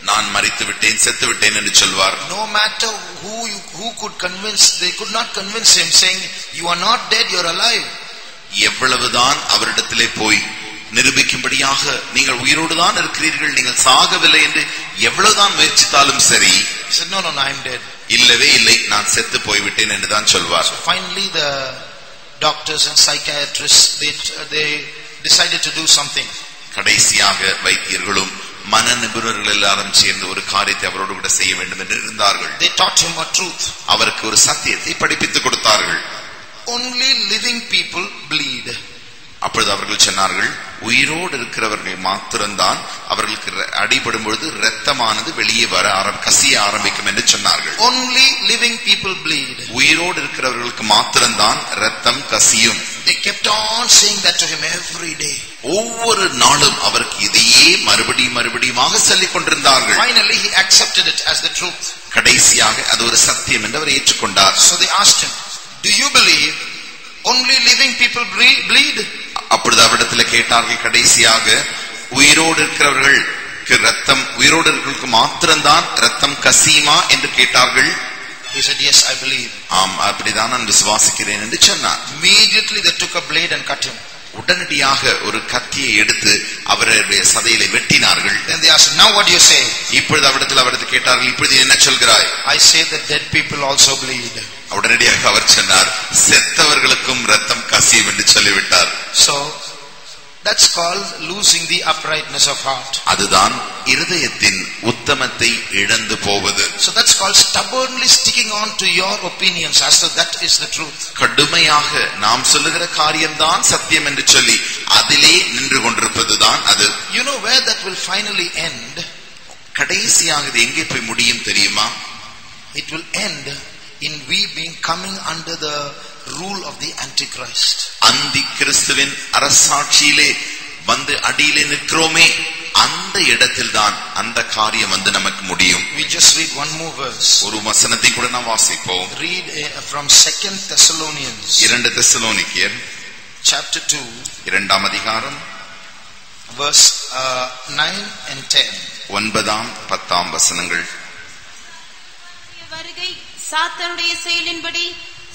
நான் மறித்து விட்டேன் செத்து விட்டேன் என்று சொல்வார் No matter who you, who could convince, they could not convince him saying, you are not dead, you're alive. எவ்வளவுதான் அவரிடத்திலே போய் நிரூபிக்கும்படியாக நீங்கள் உயிரோடு தான் இருக்கிறீர்கள் நீங்கள் சாகவில்லை என்று எவ்வளவுதான் முயற்சித்தாலும் சரி no, no, I'm dead. இல்லவே இல்லை நான் செத்து போய்விட்டேன் என்று தான் சொல்வார் finally the doctors and psychiatrists, they, they decided to do something. கடைசியாக வைத்தியர்களும் மன நிபுணர்கள் எல்லாரும் சேர்ந்து ஒரு காரியத்தை அவரோடு கூட செய்ய வேண்டும் என்று இருந்தார்கள் They taught him a truth. அவருக்கு ஒரு சத்தியத்தை படிப்பித்துக் கொடுத்தார்கள் Only living people bleed. அப்பொழுது அவர்கள் சொன்னார்கள் உயிரோடு இருக்கிறவர்கள் மாத்திரம்தான் அவர்களுக்கு அடிபடும் பொழுது இரத்தமானது வெளியே வர ஆரம் கசிய ஆரம்பிக்கும் என்று சொன்னார்கள் Only living people bleed. உயிரோடு இருக்கிறவர்களுக்கு மாத்திரம்தான் ரத்தம் கசியும் They kept on saying that to him every day. ஒவ்வொரு நாளும் அவருக்கு இதையே மறுபடியும் மறுபடியுமாக சொல்லிக் கொண்டிருந்தார்கள் Finally he accepted it as the truth. கடைசியாக அது ஒரு சத்தியம் என்று அவர் ஏற்றுக்கொண்டார் So they asked him, do you believe only living people ble- bleed? அப்பொழுது அவரிடத்தில் கேட்டார்கள் கடைசியாக உயிரோடு இருக்கிறவர்களுக்கு ரத்தம் உயிரோடு இருக்கிறவர்களுக்கு மாத்திரம்தான் ரத்தம் கசியுமா என்று கேட்டார்கள் He said, yes, I believe. ஆம் அப்படிதான் நான் விசுவாசிக்கிறேன் என்று சொன்னார் Immediately they took a blade and cut him. உடனடியாக ஒரு கத்தியை எடுத்து அவருடைய சதையில வெட்டினார்கள் Then they asked, now what do you say? இப்பொழுது அவரிடத்தில் அவரது கேட்டார்கள் இப்பொழுது என்ன சொல்கிறாய் I say that dead people also bleed. உடனடியாக அவர் சொன்னார் செத்தவர்களுக்கும் ரத்தம் கசியும் என்று சொல்லிவிட்டார் So that's called losing the uprightness of heart. அதுதான் இருதயத்தின் உத்தமத்தை இழந்து போவது So that's called stubbornly sticking on to your opinions as though that is the truth. கடுமையாக நாம் சொல்லுகிற காரியம்தான் சத்தியம் என்று சொல்லி அதிலே நின்று கொண்டிருப்பதுதான் அது You know where that will finally end? கடைசியாக இது எங்கே போய் முடியும் தெரியுமா It will end in we being coming under the rule of the Antichrist. அந்தி கிறிஸ்துவின் அரசாட்சியிலே வந்து அடியிலே நிற்கிறோமே அந்த இடத்தில்தான் அந்த காரியம் வந்து நமக்கு முடியும் We just read one more verse. ஒரு வசனத்தை கூட நாம் வாசிப்போம் Read uh, from Second Thessalonians இரண்டு தெசலோனிக்கேர் chapter 2 இரண்டாம் அதிகாரம் verse uh, 9 and 10. ஒன்பதாம் பத்தாம் வசனங்கள் வருகை சாத்தனுடைய செயலின்படி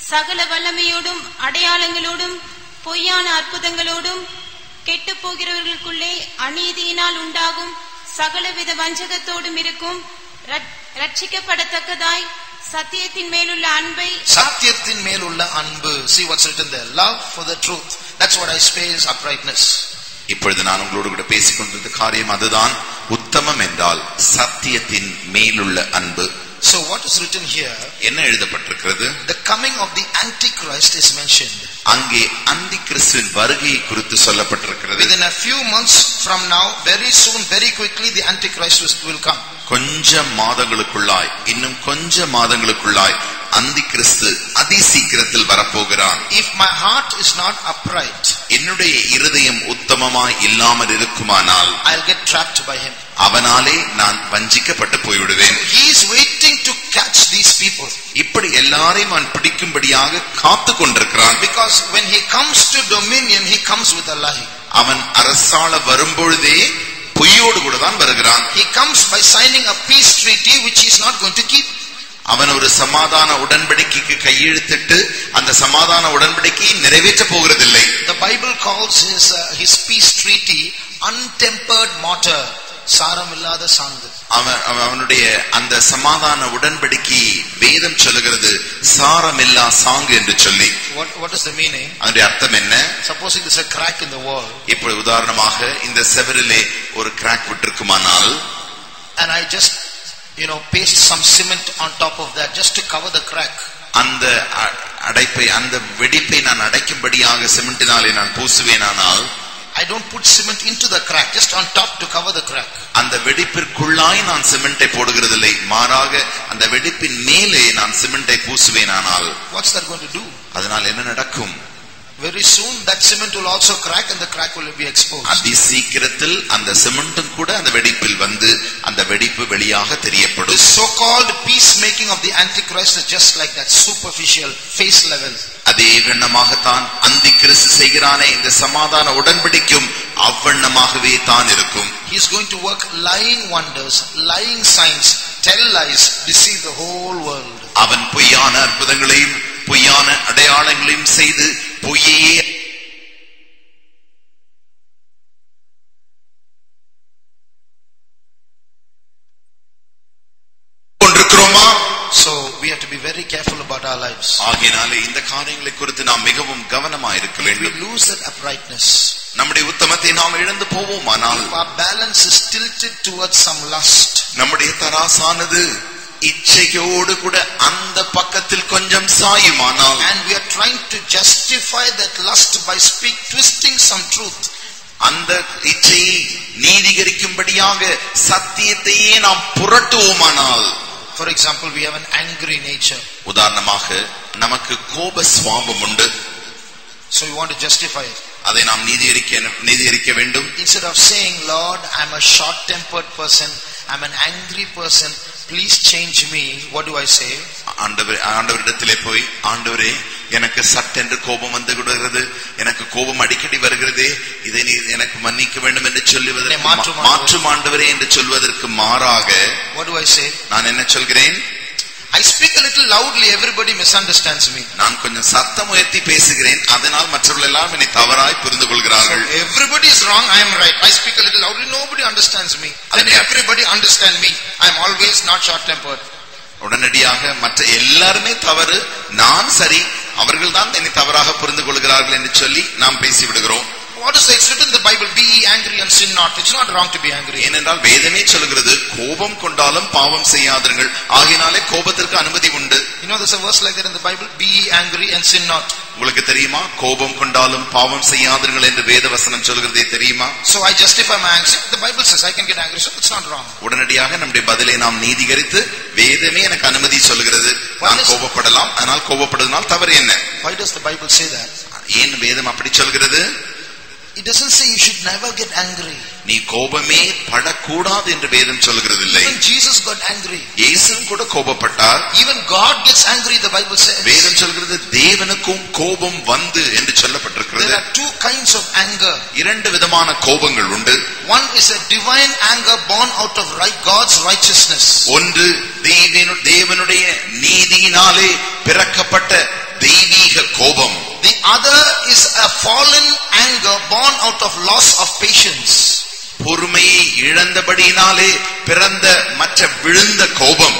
சகல வல்லமையோடும் அடையாளங்களோடும் பொய்யான அற்புதங்களோடும் கெட்டுப் போகிறவர்களுக்குள்ளே அநீதியினால் உண்டாகும் சகலவித வஞ்சகத்தோடும் இருக்கும் ரட்சிக்கப்படத்தக்கதாய் சத்தியத்தின் மேலுள்ள அன்பை சத்தியத்தின் மேலுள்ள அன்பு. See what's written there. Love for the truth. That's what i say is uprightness. இப்பொழுது நான் உங்களோடு கூட பேசிக் கொண்டிருந்த காரியம் அதுதான். உத்தமம் என்றால் சத்தியத்தின் மேலுள்ள அன்பு. so what is written here என்ன எழுதப்பட்டிருக்கிறது the coming of the antichrist is mentioned அங்கே அந்தி கிறிஸ்துவின் வருகையை குறித்து சொல்லப்பட்டிருக்கிறது within a few months from now very soon very quickly the antichrist will- will come கொஞ்ச மாதங்களுக்குள்ளாய் இன்னும் கொஞ்ச மாதங்களுக்குள்ளாய் அந்தி கிறிஸ்து அதி சீக்கிரத்தில் வரப்போகிறான் if my heart is not upright என்னுடைய இருதயம் உத்தமமாய் இல்லாமல் இருக்குமானால் i'll get trapped by him. அவனாலே நான் வஞ்சிக்கப்பட்டு போய்விடுவேன். He is waiting to catch these people. இப்படி எல்லாரையும் அவன் பிடிக்கும்படியாக காத்து கொண்டிருக்கிறான். Because when he comes to dominion he comes with a lie அவன் அரசாள வரும்பொழுதே பொய்யோடு கூட தான் வருகிறான் he comes by signing a peace treaty which he is not going to keep அவன் ஒரு சமாதான உடன்படிக்கைக்கு கையெழுத்திட்டு அந்த சமாதான உடன்படிக்கையை நிறைவேற்ற போகிறதில்லை The Bible calls his, uh, his peace treaty untempered mortar. சாரம் இல்லாத சாந்து அவன் அவன் அவனுடைய அந்த சமாதான உடன்படிக்கை வேதம் சொல்லுகிறது சாரமில்லா சாங்கு என்று சொல்லி what is the meaning? அதனுடைய அர்த்தம் என்ன Supposing there's a crack in the wall இப்படி உதாரணமாக இந்த செவரிலே ஒரு கிராக் விட்டிருக்குமானால் and I just you know paste some cement on top of that just to cover the crack. அந்த அடைப்பை அந்த வெடிப்பை நான் அடைக்கும்படியாக சிமெண்டினாலே நான் பூசுவேனானால் I don't put cement into the crack, just on top to cover the crack. அந்த வெடிப்பிற்குள்ளாய் நான் சிமெண்டை போடுகிறதில்லை மாறாக அந்த வெடிப்பின் மேலே நான் சிமெண்டை பூசுவேனானால் What's that going to do? அதனால் என்ன நடக்கும் Very soon that cement will also crack and the crack will be exposed. அதி சீக்கிரத்தில் அந்த சிமெண்ட்டும் கூட அந்த வெடிப்பில் வந்து அந்த வெடிப்பு வெளியாக The தெரியப்படும் so-called peacemaking of the Antichrist is just like that, superficial, face level. அதே வண்ணமாகத்தான் அந்தி கிறிஸ்து செய்கிறானே இந்த சமாதான உடன்படிக்கும் அவ்வண்ணமாகவே தான் இருக்கும் He is going to work lying wonders, lying signs, tell lies, deceive the whole world. அவன் பொய்யான அற்புதங்களையும் பொய்யான அடையாளங்களையும் செய்து பொய்யையே கொண்டிருக்கிறோமா? So we have to be very careful about our lives. ஆகையினாலே இந்த காரியங்களை குறித்து நாம் மிகவும் கவனமா இருக்க we வேண்டும். lose that uprightness, நம்முடைய உத்தமத்தை நாம் இழந்து போவோமானால் our balance is tilted towards some lust, நம்முடைய தராசானது இச்சையோடு கூட அந்த பக்கத்தில் கொஞ்சம் சாயுமானால் and we are trying to justify that lust by speak, twisting some truth, அந்த இச்சையை நீதிகரிக்கும்படியாக சத்தியத்தையே நாம் புரட்டுவோமானால் For example, we have an angry nature. உதாரணமாக நமக்கு கோப சுவாபம் உண்டு So we want to justify it. அதை நாம் நீதியரிக்க நீதியரிக்க வேண்டும் Instead of saying, Lord, I'm a short-tempered person, I'm an angry person, please change me, what do I say? ஆண்டவர் ஆண்டவரிடத்திலே போய் ஆண்டவரே எனக்கு சட்டென்று கோபம் வந்து விடுகிறது எனக்கு கோபம் அடிக்கடி வருகிறதே இதை நீ எனக்கு மன்னிக்க வேண்டும் என்று சொல்லுவதற்கு மாற்றும் மா- மாற்றும் ஆண்டவரே என்று சொல்வதற்கு மாறாக? நான் என்ன சொல்கிறேன் I speak a little loudly, everybody misunderstands me. நான் கொஞ்சம் சத்தம் உயர்த்தி பேசுகிறேன் அதனால் மற்றவர்கள் எல்லாம் என்னை தவறாய் புரிந்து கொள்கிறார்கள் Everybody is wrong, I am right. I speak a little loudly, nobody understands me. Then everybody understand me. I am always not short-tempered. உடனடியாக மற்ற எல்லாருமே தவறு நான் சரி அவர்கள் தான் என்னை தவறாக புரிந்து கொள்கிறார்கள் என்று சொல்லி நாம் பேசி விடுகிறோம் What is it's written in the Bible? Be ye angry and sin not. It's not wrong to be angry. ஏனென்றால் வேதமே சொல்கிறது கோபம் கொண்டாலும் பாவம் செய்யாதீர்கள் ஆகினாலே கோபத்திற்கு அனுமதி உண்டு You know there's a verse like that in the Bible? Be ye angry and sin not. உங்களுக்கு தெரியுமா கோபம் கொண்டாலும் பாவம் செய்யாதீர்கள் என்று வேத வசனம் சொல்கிறதே தெரியுமா So I justify my anger. The Bible says I can get angry, so it's not wrong. உடனடியாக நம்முடைய பதிலை நாம் நீதிகரித்து வேதமே எனக்கு அனுமதி சொல்கிறது நான் கோபப்படலாம் ஆனால் கோபப்படுவதனால் தவறு என்ன Why does the Bible say that? ஏன் வேதம் அப்படி சொல்கிறது It doesn't say you should never get angry. நீ கோபமே படக்கூடாது என்று வேதம் சொல்கிறது இல்லை Even Jesus got angry. இயேசுவும் கூட கோபப்பட்டார் Even God gets angry, the Bible says. வேதம் சொல்கிறது தேவனுக்கும் கோபம் வந்து என்று சொல்லப்பட்டிருக்கிறது There are two kinds of anger. இரண்டு விதமான கோபங்கள் உண்டு One is a divine anger born out of right, God's righteousness. ஒன்று தேவனு தேவனுடைய நீதியினாலே பிறக்கப்பட்ட தெய்வீக கோபம் The other is a fallen anger born out of loss of patience. பொறுமையை இழந்தபடியினாலே பிறந்த மற்ற விழுந்த கோபம்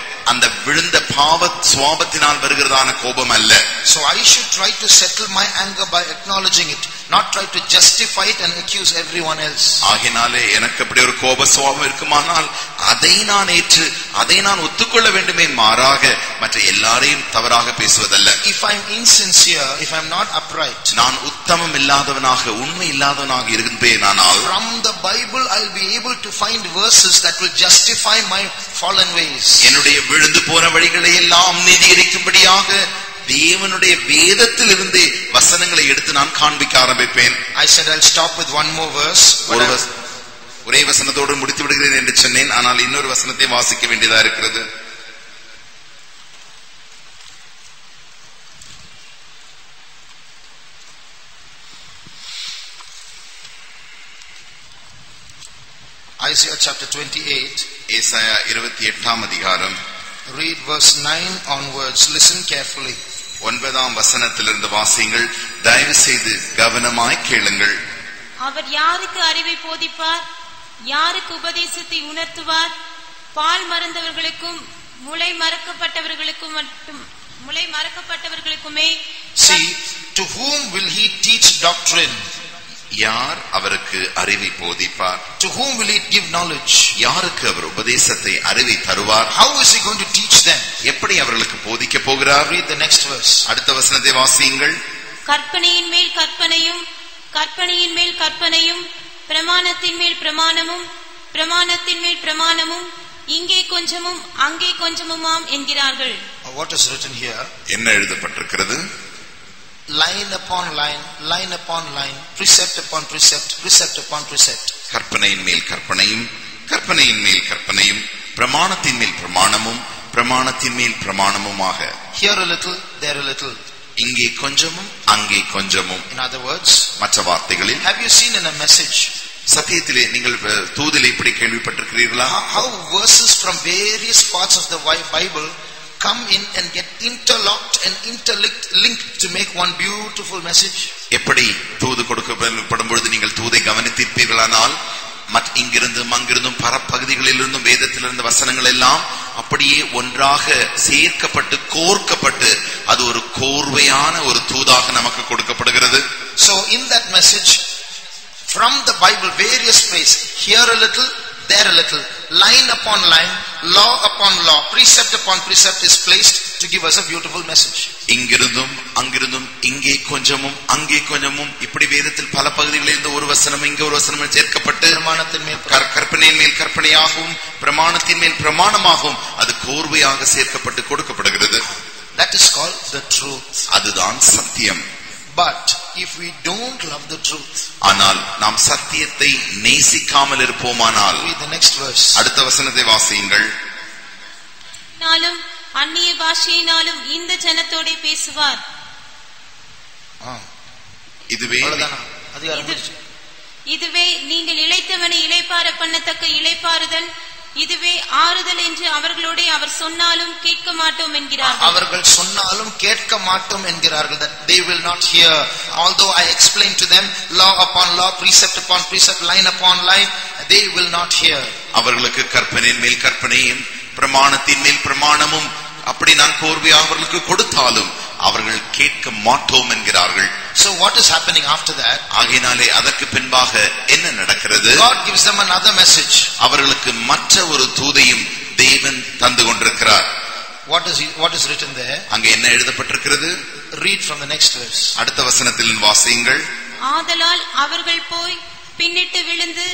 அந்த விழுந்த பாவ சுவாபத்தினால் வருகிறதான கோபம் அல்ல So I should try to settle my anger by acknowledging it, not try to justify it and accuse everyone else. ஆகினாலே எனக்கு அப்படி ஒரு கோப சுவாபம் இருக்குமானால் அதை நான் ஏற்று அதை நான் ஒத்துக்கொள்ள வேண்டுமே மாறாக மற்ற எல்லாரையும் தவறாக பேசுவதல்ல If I'm insincere, if I'm not upright, நான் உத்தமம் இல்லாதவனாக உண்மை இல்லாதவனாக இருந்தேனானால் from the Bible I'll be able to find verses that will justify my fallen ways. என்னுடைய விழுந்து போன வழிகளை எல்லாம் நீதிகரிக்கும்படியாக தேவனுடைய வேதத்தில் இருந்து வசனங்களை எடுத்து நான் காண்பிக்க ஆரம்பிப்பேன். ஒரு வசனத்தோடு முடித்து விடுகிறேன் என்று சொன்னேன். ஆனால் இன்னொரு வசனத்தை வாசிக்க வேண்டியதா இருக்கிறது. Isaiah chapter 28, ஏசாயா இருபத்தி எட்டாம் அதிகாரம். Read verse 9 onwards. Listen carefully. ஒன்பதாம் வசனத்திலிருந்து வாசியுங்கள். தயவு செய்து கவனமாய் கேளுங்கள். அவர் யாருக்கு அறிவை போதிப்பார்? யாருக்கு உபதேசத்தை உணர்த்துவார்? பால் மறந்தவர்களுக்கும் முளை மறக்கப்பட்டவர்களுக்கும் மட்டும் முளை மறக்கப்பட்டவர்களுக்குமே See, to whom will he teach doctrine? யார் அவருக்கு அறிவை போதிப்பார் To whom will he give knowledge? யாருக்கு அவர் உபதேசத்தை அறிவை தருவார் How is he going to teach them? எப்படி அவர்களுக்கு போதிக்க போகிறார் Read the next verse. அடுத்த வசனத்தை வாசியுங்கள் கற்பனையின் மேல் கற்பனையும் கற்பனையின் மேல் கற்பனையும் பிரமாணத்தின் மேல் பிரமாணமும் பிரமாணத்தின் மேல் பிரமாணமும் இங்கே கொஞ்சமும் அங்கே கொஞ்சமுமாம் என்கிறார்கள் What is written here? என்ன எழுதப்பட்டிருக்கிறது Line upon line, line upon line, precept upon precept, precept upon precept. கற்பனையின் மேல் கற்பனையும் கற்பனையின் மேல் கற்பனையும் பிரமாணத்தின் மேல் பிரமாணமும் பிரமாணத்தின் மேல் பிரமாணமுமாக Here a little, there a little. இங்கே கொஞ்சமும் அங்கே கொஞ்சமும் In other words, மற்ற வார்த்தைகளில் have you seen in a message சத்தியத்திலே நீங்கள் தூதிலே இப்படி கேள்விப்பட்டிருக்கிறீர்களா how, verses from various parts of the Bi- Bible come in and get interlocked and interlinked linked to make one beautiful message? எப்படி தூது கொடுக்கப்படும் பொழுது நீங்கள் தூதை கவனித்திருப்பீர்களானால் மற்ற இங்கிருந்தும் அங்கிருந்தும் பரப்பகுதிகளிலிருந்தும் வேதத்திலிருந்து வசனங்கள் எல்லாம் அப்படியே ஒன்றாக சேர்க்கப்பட்டு கோர்க்கப்பட்டு அது ஒரு கோர்வையான ஒரு தூதாக நமக்கு கொடுக்கப்படுகிறது So in that message, from the Bible, various places, here a little, there a little, line upon line, law upon law, precept upon precept is placed to give us a beautiful message. இங்கிருந்தும் அங்கிருந்தும் இங்கே கொஞ்சமும் அங்கே கொஞ்சமும் இப்படி வேதத்தில் பல பகுதிகளில் இருந்து ஒரு வசனம் இங்க ஒரு வசனம் சேர்க்கப்பட்டு பிரமாணத்தின் மேல் கற்- கற்பனையின் மேல் கற்பனையாகவும் பிரமாணத்தின் மேல் பிரமாணமாகவும் அது கோர்வையாக சேர்க்கப்பட்டு கொடுக்கப்படுகிறது That is called the truth. அதுதான் சத்தியம் But if we don't love the truth, ஆனால் நாம் சத்தியத்தை நேசிக்காமல் இருப்போமானால் read the next verse. அடுத்த வசனத்தை வாசியுங்கள் நாளும் அந்நிய பாஷையினாலும் இந்த ஜனத்தோட பேசுவார் Ah, இதுவே. இதுவே நீங்கள் இளைத்தவனை இளைப்பார பண்ணத்தக்க இளைப்பாறுதல் இதுவே ஆறுதல் என்று அவர்களோட அவர் சொன்னாலும் கேட்க மாட்டோம் என்கிறார்கள். அவர்கள் சொன்னாலும் கேட்க மாட்டோம் என்கிறார்கள் that they will not hear. Although i explain to them law upon law precept upon precept line upon line they will not hear. அவர்களுக்கு கற்பனையின் மேல் கற்பனையும் பிரமாணத்தின் மேல் பிரமாணமும் அப்படி நான் கோர்வையாக அவர்களுக்கு கொடுத்தாலும் அவர்கள் கேட்க மாட்டோம் என்கிறார்கள். So what is happening after that? ஆகையினாலே அதற்கு பின்பாக என்ன நடக்கிறது? God gives them another message. அவர்களுக்கு மற்ற ஒரு தூதையும் தேவன் தந்து கொண்டிருக்கிறார். What is what is written there? அங்கே என்ன எழுதப்பட்டிருக்கிறது? Read from the next verse. அடுத்த வசனத்தில் வாசியுங்கள். ஆதலால் அவர்கள் போய் பின்னிட்டு விழுந்து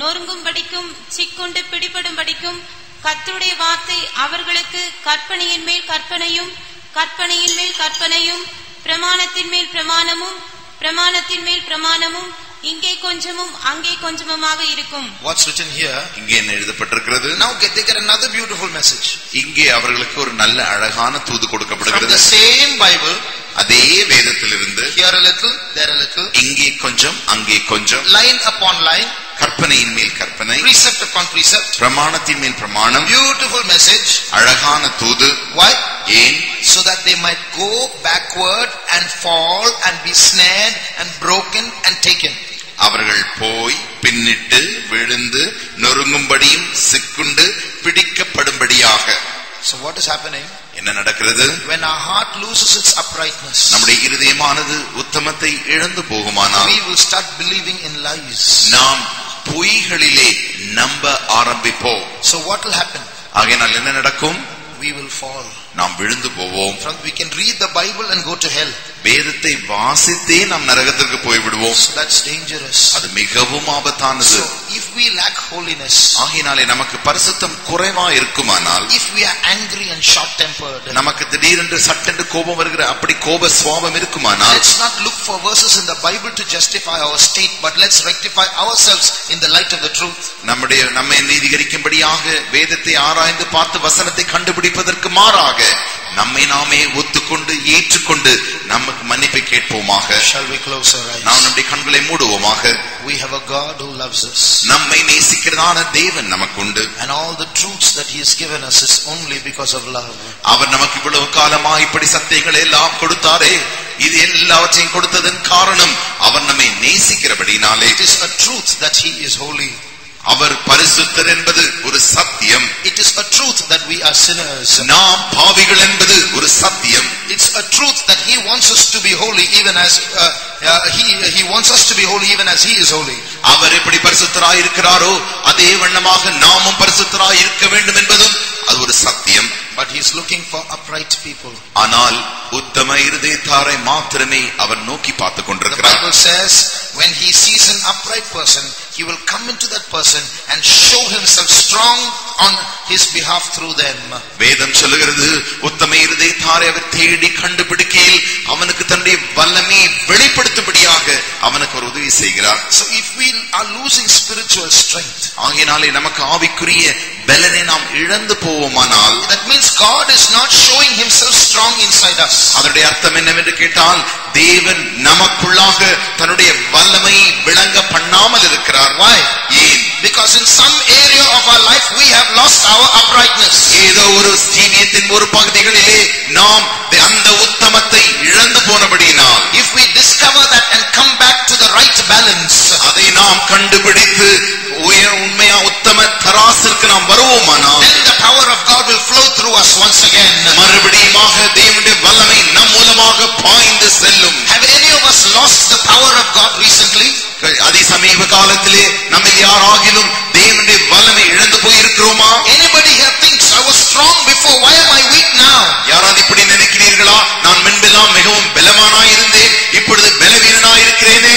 நொறுங்கும்படிக்கும் சிக்குண்டு பிடிபடும்படிக்கும் கர்த்தருடைய வார்த்தை அவர்களுக்கு கற்பனையின் மேல் கற்பனையும் கற்பனையின் மேல் கற்பனையும் பிரமாணத்தின் மேல் பிரமாணமும் பிரமாணத்தின் மேல் பிரமாணமும் இங்கே கொஞ்சமும் அங்கே கொஞ்சமுமாக இருக்கும். What's written here? இங்கே என்ன எழுதப்பட்டிருக்கிறது? Now get, they get another beautiful message. இங்கே அவர்களுக்கு ஒரு நல்ல அழகான தூது From கொடுக்கப்படுகிறது. the same Bible, அதே வேதத்திலிருந்து here a little, there a little, இங்கே கொஞ்சம் அங்கே கொஞ்சம். Line upon line, கற்பனையின் மேல் கற்பனை precept upon precept. பிரமாணத்தின் மேல் பிரமாணம் Beautiful message. அழகான தூது Why? ஏன் So that they might go backward and fall and be snared and broken and taken. அவர்கள் போய் பின்னிட்டு விழுந்து நொறுங்கும்படியும் சிக்குண்டு பிடிக்கப்படும்படியாக So what is happening? என்ன நடக்கிறது When our heart loses its uprightness, நம்முடைய இருதயமானது உத்தமத்தை இழந்து போகுமானால் we will start believing in lies. நாம் பொய்களிலே நம்ப ஆரம்பிப்போம் So what will happen? ஆகையினால் என்ன நடக்கும் We will fall. நாம் விழுந்து போவோம் From we can read the Bible and go to hell. வேதத்தை வாசித்தே நாம் நரகத்திற்கு போய்விடுவோம் that's dangerous. அது மிகவும் ஆபத்தானது if we lack holiness, ஆகையினாலே நமக்கு பரிசுத்தம் குறைவா இருக்குமானால் if we are angry and short tempered, நமக்கு திடீரென்று சட்டென்று கோபம் வருகிற அப்படி கோப சுவாபம் இருக்குமானால் let's not look for verses in the Bible to justify our state, but let's rectify ourselves in the light of the truth. நம்முடைய நம்மை நீதிகரிக்கும்படியாக வேதத்தை ஆராய்ந்து பார்த்து வசனத்தை கண்டுபிடிப்பதற்கு மாறாக நம்மை நாமே ஒத்துக்கொண்டு ஏற்றுக்கொண்டு நமக்கு மன்னிப்பை கேட்போமாக Shall we close our நாம் eyes? நம்முடைய கண்களை மூடுவோமாக We have a God who loves us. நம்மை நேசிக்கிறதான தேவன் நமக்குண்டு And all the truths that He has given us is only because of love. அவர் நமக்கு இவ்வளவு காலமா இப்படி சத்தியங்களை எல்லாம் கொடுத்தாரே இது எல்லாவற்றையும் கொடுத்ததன் காரணம் அவர் நம்மை நேசிக்கிறபடினாலே It is a truth that He is holy. அவர் பரிசுத்தர் என்பது ஒரு சத்தியம் It is a truth that we are sinners. நாம் பாவிகள் என்பது ஒரு சத்தியம் It's a truth that He wants us to be holy even as uh, uh, He He wants us to be holy even as He is holy. அவர் எப்படி பரிசுத்தராய் இருக்கிறாரோ அதே வண்ணமாக நாமும் பரிசுத்தராய் இருக்க வேண்டும் என்பதும் அது ஒரு சத்தியம் But He is looking for upright people. ஆனால் உத்தம இருதயத்தாரை மாத்திரமே அவர் நோக்கி பார்த்துக் The கொண்டிருக்கிறார் Bible says when He sees an upright person, He will come into that person and show Himself strong on His behalf through them. வேதம் சொல்லுகிறது உத்தம இருதயத்தாரை அவர் தேடி கண்டுபிடிக்கையில் அவனுக்கு தன்னுடைய வல்லமையை வெளிப்படுத்தும்படியாக அவனுக்கு ஒரு உதவி செய்கிறார் So if we are losing spiritual strength, ஆகையினாலே நமக்கு ஆவிக்குரிய பலனை நாம் இழந்து போவோமானால் that means God is not showing Himself strong inside us. அதனுடைய அர்த்தம் என்னவென்று கேட்டால் தேவன் நமக்குள்ளாக தன்னுடைய வல்லமை விளங்க பண்ணாமல் இருக்கிறார் Why? ஏன் Because in some area of our life we have lost our uprightness. ஏதோ ஒரு ஜீவியத்தின் ஒரு பகுதிகளிலே நாம் அந்த உத்தமத்தை இழந்து போனபடியினால் If we discover that and come back to the right balance, அதை நாம் கண்டுபிடித்து உண்மையா உத்தம தராசிற்கு நாம் வருவோமானால் the power of God will flow through us once again. மறுபடியுமாக தேவனுடைய வல்லமை நம் மூலமாக பாய்ந்து செல்லும் Have any of us lost the power of God recently? அதி சமீப காலத்திலே நம்ம யாராகிலும் தேவனுடைய வல்லமை இழந்து போயிருக்கிறோமா Anybody here thinks I was strong before, why am I weak now? யாராவது இப்படி நினைக்கிறீர்களா நான் முன்பெல்லாம் மிகவும் பலவானாயிருந்தேன் இப்பொழுது பலவீனனாயிருக்கிறேனே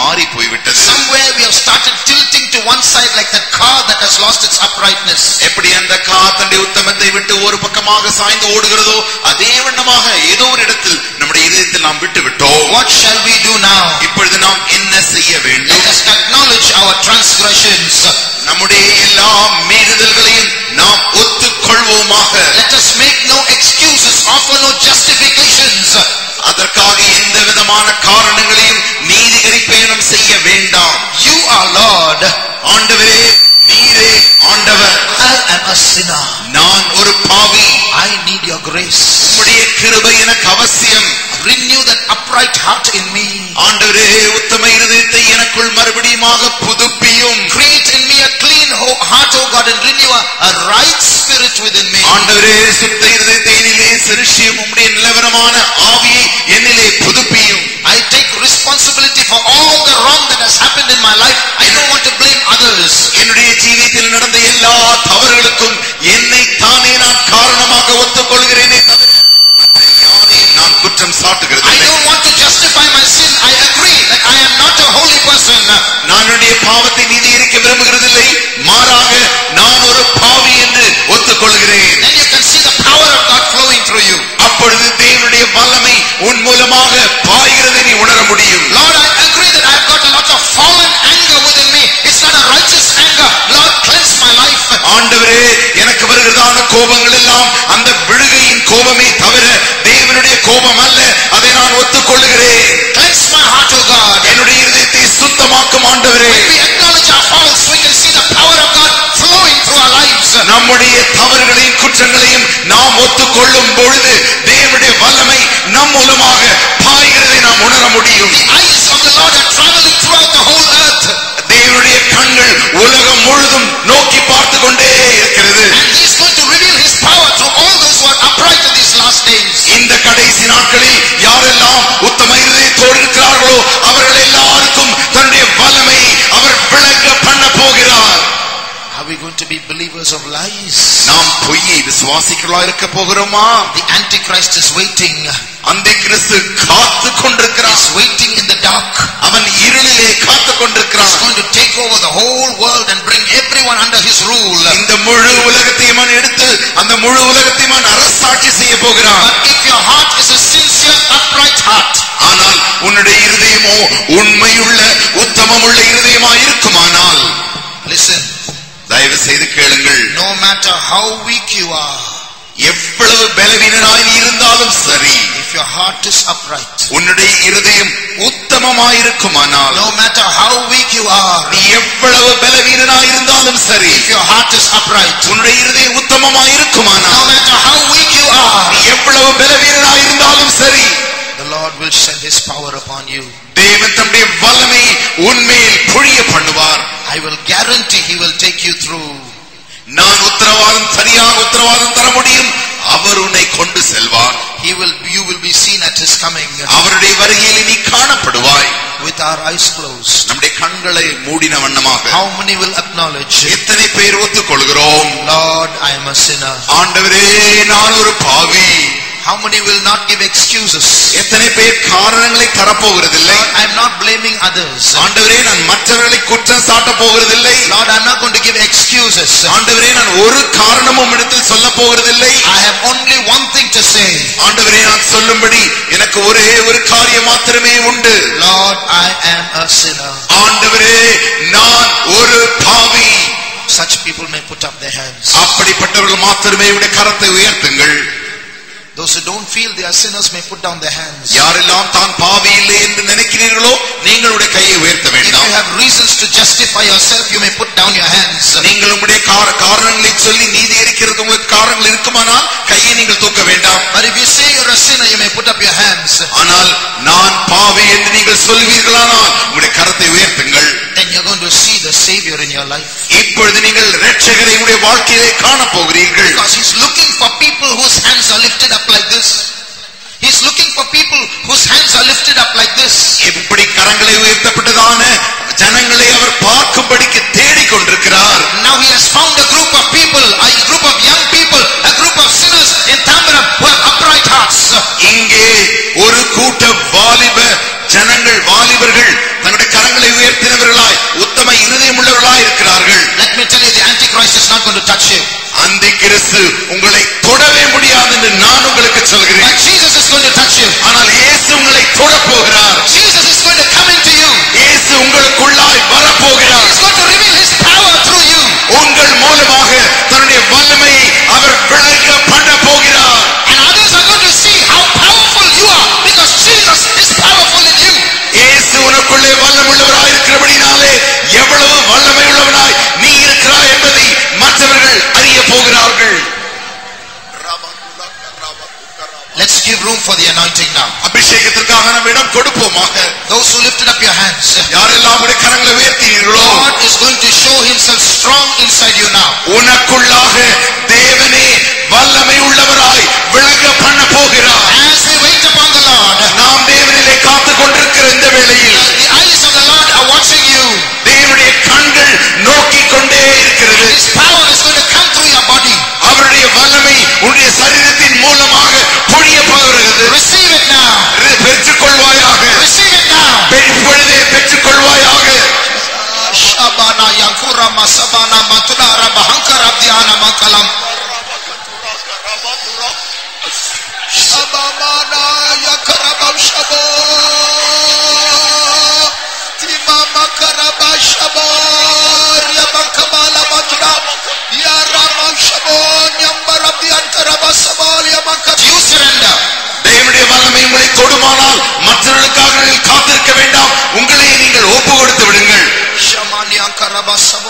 மாறி போய்விட்டது Somewhere we have started tilting to one side like that car that has lost its uprightness. எப்படி அந்த காத்தனுடைய உத்தமத்தை விட்டு ஒரு பக்கமாக சாய்ந்து ஓடுகிறதோ அதே வண்ணமாக ஏதோ ஒரு இடத்தில் நம்முடைய இதயத்தில் நாம் விட்டு விட்டோம் What shall we do now? இப்பொழுது நாம் என்ன செய்ய Let வேண்டும் us acknowledge our transgressions. நம்முடைய எல்லா மீறுதல்களையும் நாம் ஒத்துக்கொள்வோமாக Let us make no excuses, offer no justifications. அதற்காக எந்த விதமான காரணங்களையும் Lord. ஆண்டவரே நீரே ஆண்டவர் I am a sinner. நான் ஒரு பாவி I need your grace. உம்முடைய கிருபை எனக்கு அவசியம் Renew that upright heart in me. ஆண்டவரே உத்தம இருதயத்தை எனக்குள் மறுபடியுமாக புதுப்பியும் Create in me a clean heart, O God, and renew a, a right spirit within me. ஆண்டவரே சுத்த இருதயத்தை என்னிலே சிருஷ்டியும் உம்முடைய நிலவரமான ஆவியை என்னிலே புதுப்பியும் I take responsibility for all the wrong that has happened in my life. I others. என்னுடைய ஜீவியத்தில் நடந்த எல்லா தவறுகளுக்கும் என்னை தானே நான் காரணமாக ஒத்துக்கொள்கிறேனே யாரையும் நான் குற்றம் சாட்டுகிறது I don't want to justify my sin. I agree that I am not a holy person. நான் என்னுடைய பாவத்தை நீதியரிக்க விரும்புகிறதில்லை. மாறாக நான் ஒரு பாவி என்று ஒத்துக்கொள்கிறேன். Then you can see the power of God flowing through you. அப்பொழுது தேவனுடைய வல்லமை உன் மூலமாக பாய்கிறதை நீ உணர முடியும். Lord I கோபங்கள் எல்லாம் அந்த விழுகையின் கோபமே தவிர தேவனுடைய கோபம் அல்ல அதை நான் ஒத்துக்கொள்ளுகிறேன் Cleanse my heart, O God. என்னுடைய இருதயத்தை சுத்தமாக்கும் ஆண்டவரே When we acknowledge our faults, we can see the power of God flowing through our lives. நம்முடைய தவறுகளையும் குற்றங்களையும் நாம் ஒத்துக்கொள்ளும் பொழுது தேவனுடைய வல்லமை நம் மூலமாக பாய்கிறதை நாம் உணர முடியும் The eyes of the Lord are traveling throughout the whole earth. தேவனுடைய கண்கள் உலகம் முழுதும் நோக்கி பார்த்து கொண்டே இருக்கிறது And He's going to பொய்யை விசுவாசிக்கிறா இருக்க போகிறோமா The Antichrist is waiting. அந்த கிறிஸ்து காத்து கொண்டிருக்கிறான் He's waiting in the dark. அவன் இருளிலே காத்து கொண்டிருக்கிறான் going to take over the whole world and bring everyone under his rule. இந்த முழு உலகத்தையும் அவன் எடுத்து அந்த முழு உலகத்தையும் அவன் அரசாட்சி செய்ய போகிறான் But if your heart is a sincere, upright heart, ஆனால் உன்னுடைய இருதயமோ உண்மையுள்ள உத்தமமுள்ள இருதயமா இருக்குமானால் listen, தயவு செய்து கேளுங்கள் no matter how are, எவ்வளவு பலவீனனாய் இருந்தாலும் சரி. If your heart is upright, உன்னுடைய இருதயம் உத்தமமாயிருக்குமானால் no matter how weak you are, நீ எவ்வளவு பலவீனனாய் இருந்தாலும் சரி. if your heart is upright, உன்னுடைய இருதயம் உத்தமமாயிருக்குமானால் no matter how weak you are, நீ எவ்வளவு பலவீனனாய் இருந்தாலும் சரி. the Lord will send His power upon you. தேவன் தம்முடைய வல்லமை உன்மேல் பொழிய பண்ணுவார். I will guarantee He will take you through. நான் உத்தரவாதம் சரியாக உத்தரவாதம் தர முடியும். அவர் உன்னை கொண்டு செல்வார் He will, you will be seen at His coming அவருடைய வருகையில் நீ காணப்படுவாய் with our eyes closed. நம்முடைய கண்களை மூடின வண்ணமாக How many will acknowledge, எத்தனை பேர் ஒத்துக்கொள்கிறோம் Lord, I am a sinner? ஆண்டவரே நான் ஒரு பாவி How many will not give excuses? எத்தனை பேர் காரணங்களை தரப்போகிறதில்லை I am not blaming others. ஆண்டவரே நான் மற்றவர்களை குற்றம் சாட்ட போகிறதில்லை Lord, I am not going to give excuses. ஆண்டவரே நான் ஒரு காரணமும் இடத்தில் சொல்ல போகிறதில்லை I have only one thing to say. ஆண்டவரே நான் சொல்லும்படி எனக்கு ஒரே ஒரு காரியம் மாத்திரமே உண்டு Lord, I am a sinner. ஆண்டவரே நான் ஒரு பாவி Such people may put up their hands. அப்படிப்பட்டவர்கள் மாத்திரமே உடைய கரத்தை உயர்த்துங்கள் Those who don't feel they are sinners may put down their hands. யாரெல்லாம் தான் பாவி இல்லை என்று நினைக்கிறீர்களோ நீங்களுடைய கையை உயர்த்த If you வேண்டாம் have reasons to justify yourself, you may put down your hands. நீங்கள் உங்களுடைய கார- காரணங்களை சொல்லி நீதி இருக்கிறது உங்களுக்கு காரணங்கள் இருக்குமானால் கையை நீங்கள் தூக்க வேண்டாம் But if you say you're a sinner, you may put up your hands. ஆனால் நான் பாவி என்று நீங்கள் சொல்வீர்களானால் உங்களுடைய கரத்தை உயர்த்துங்கள் Then you're going to see the Savior in your life. இப்பொழுது நீங்கள் இரட்சகரை உங்களுடைய வாழ்க்கையிலே காணப் போகிறீர்கள் Because He's looking for people whose hands are lifted up like this. He's looking for people whose hands are lifted up like this. இப்படி கரங்களை உயர்த்தப்பட்டதான ஜனங்களை அவர் பார்க்கும்படிக்கு தேடிக் கொண்டிருக்கிறார் Now He has found a group of people, a group of young people, a group of sinners in Tambaram who have upright hearts. இங்கே ஒரு கூட்ட வாலிப ஜனங்கள் வாலிபர்கள் தங்களுடைய கரங்களை உயர்த்தினவர்களாய் உத்தம இருதயம் உள்ளவர்களாய் you, the Antichrist is not going to touch you. அந்த கிறிஸ்து உங்களை தொடவே முடியாது என்று நான் உங்களுக்கு சொல்கிறேன் But Jesus is going to touch you. ஆனால் இயேசு உங்களை தொடப் போகிறார் Jesus for the anointing now. அபிஷேகத்திற்காக நாம் இடம் கொடுப்போமாக Those who lifted up your hands, யாரெல்லாம் உடைய கரங்களை உயர்த்தினீர்களோ God is going to show Himself strong inside you now. உனக்குள்ளாக தேவனே வல்லமை உள்ளவராய் விளங்க பண்ண போகிறார் As we wait upon the Lord, நாம் தேவனிலே காத்துக் கொண்டிருக்கிற இந்த வேளையில் the eyes of the Lord are watching you. தேவனுடைய கண்கள் நோக்கிக் கொண்டே இருக்கிறது His power is going to come through your body. அவருடைய வல்லமை உன்னுடைய சரீரத்தின் மூலமாக பொழிய போகிறது receive it now பெற்றுக்கொள்வாயாக receive it now இப்பொழுதே பெற்றுக்கொள்வாயாக ஷபானா யகுரம சபானா மதுனா ரபஹங்கர தியான மக்களம் Abasa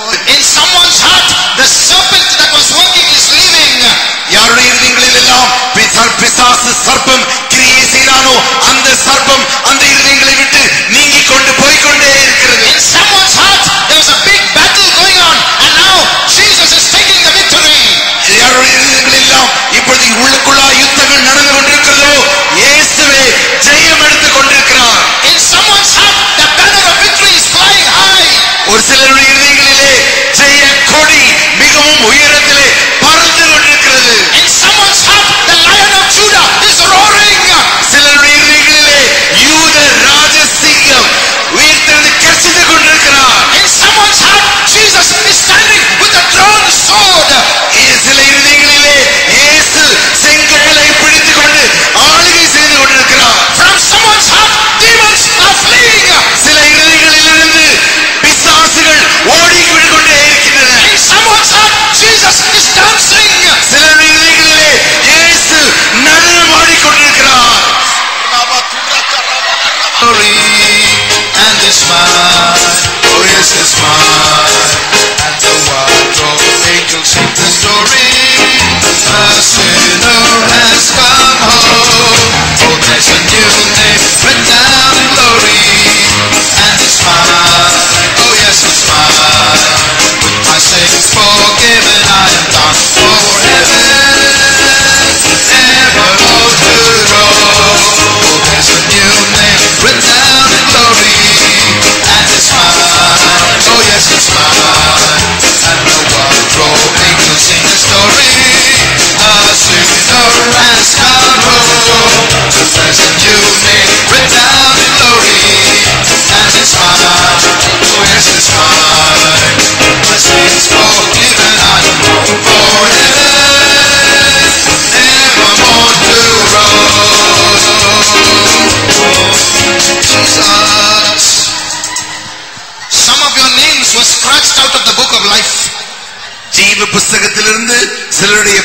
facility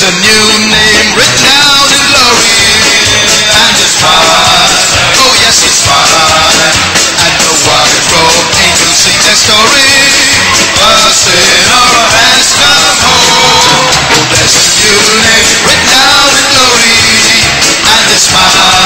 There's a new name written out in glory, and it's mine. Oh yes, it's mine. And the wide road angels sing their story. Us sinner has come home. There's a new name written out in glory, and it's mine.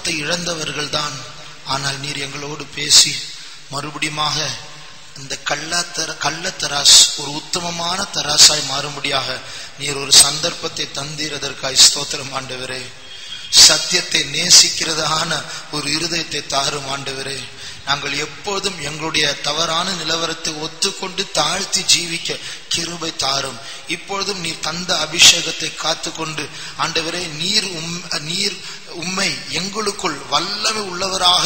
உத்தமத்தை இழந்தவர்கள் தான் ஆனால் நீர் எங்களோடு பேசி மறுபடியுமாக இந்த கள்ளத்தர கள்ளத்தராஸ் ஒரு உத்தமமான தராசாய் மாறும்படியாக நீர் ஒரு சந்தர்ப்பத்தை தந்தீரதற்காய் ஸ்தோத்திரம் ஆண்டவரே. சத்தியத்தை நேசிக்கிறதான ஒரு இருதயத்தை தாரும் ஆண்டவரே. நாங்கள் எப்போதும் எங்களுடைய தவறான நிலவரத்தை ஒத்துக்கொண்டு தாழ்த்தி ஜீவிக்க கிருபை தாரும். இப்பொழுதும் நீர் தந்த அபிஷேகத்தை காத்துக்கொண்டு ஆண்டவரே நீர் உம் நீர் உம்மை எங்களுக்குள் வல்லமை உள்ளவராக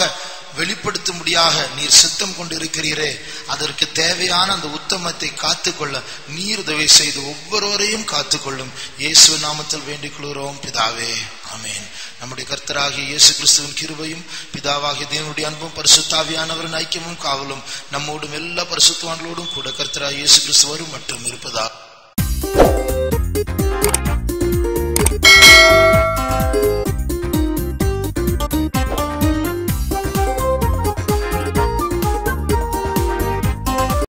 வெளிப்படுத்தும்படியாக நீர் சித்தம் கொண்டிருக்கிறீரே அதற்கு தேவையான அந்த உத்தமத்தை காத்துக்கொள்ள நீர் உதவி செய்து ஒவ்வொருவரையும் காத்துக்கொள்ளும். இயேசு நாமத்தில் வேண்டிக் கொள்கிறோம் பிதாவே. ஆமென். நம்முடைய கர்த்தராகிய இயேசு கிறிஸ்துவின் கிருபையும் பிதாவாகிய தேவனுடைய அன்பும் பரிசுத்தாவியானவரின் ஐக்கியமும் காவலும் நம்மோடும் எல்லா பரிசுத்தவான்களோடும் கூட கர்த்தராக இயேசு கிறிஸ்து வரும் மற்றும் இருப்பதா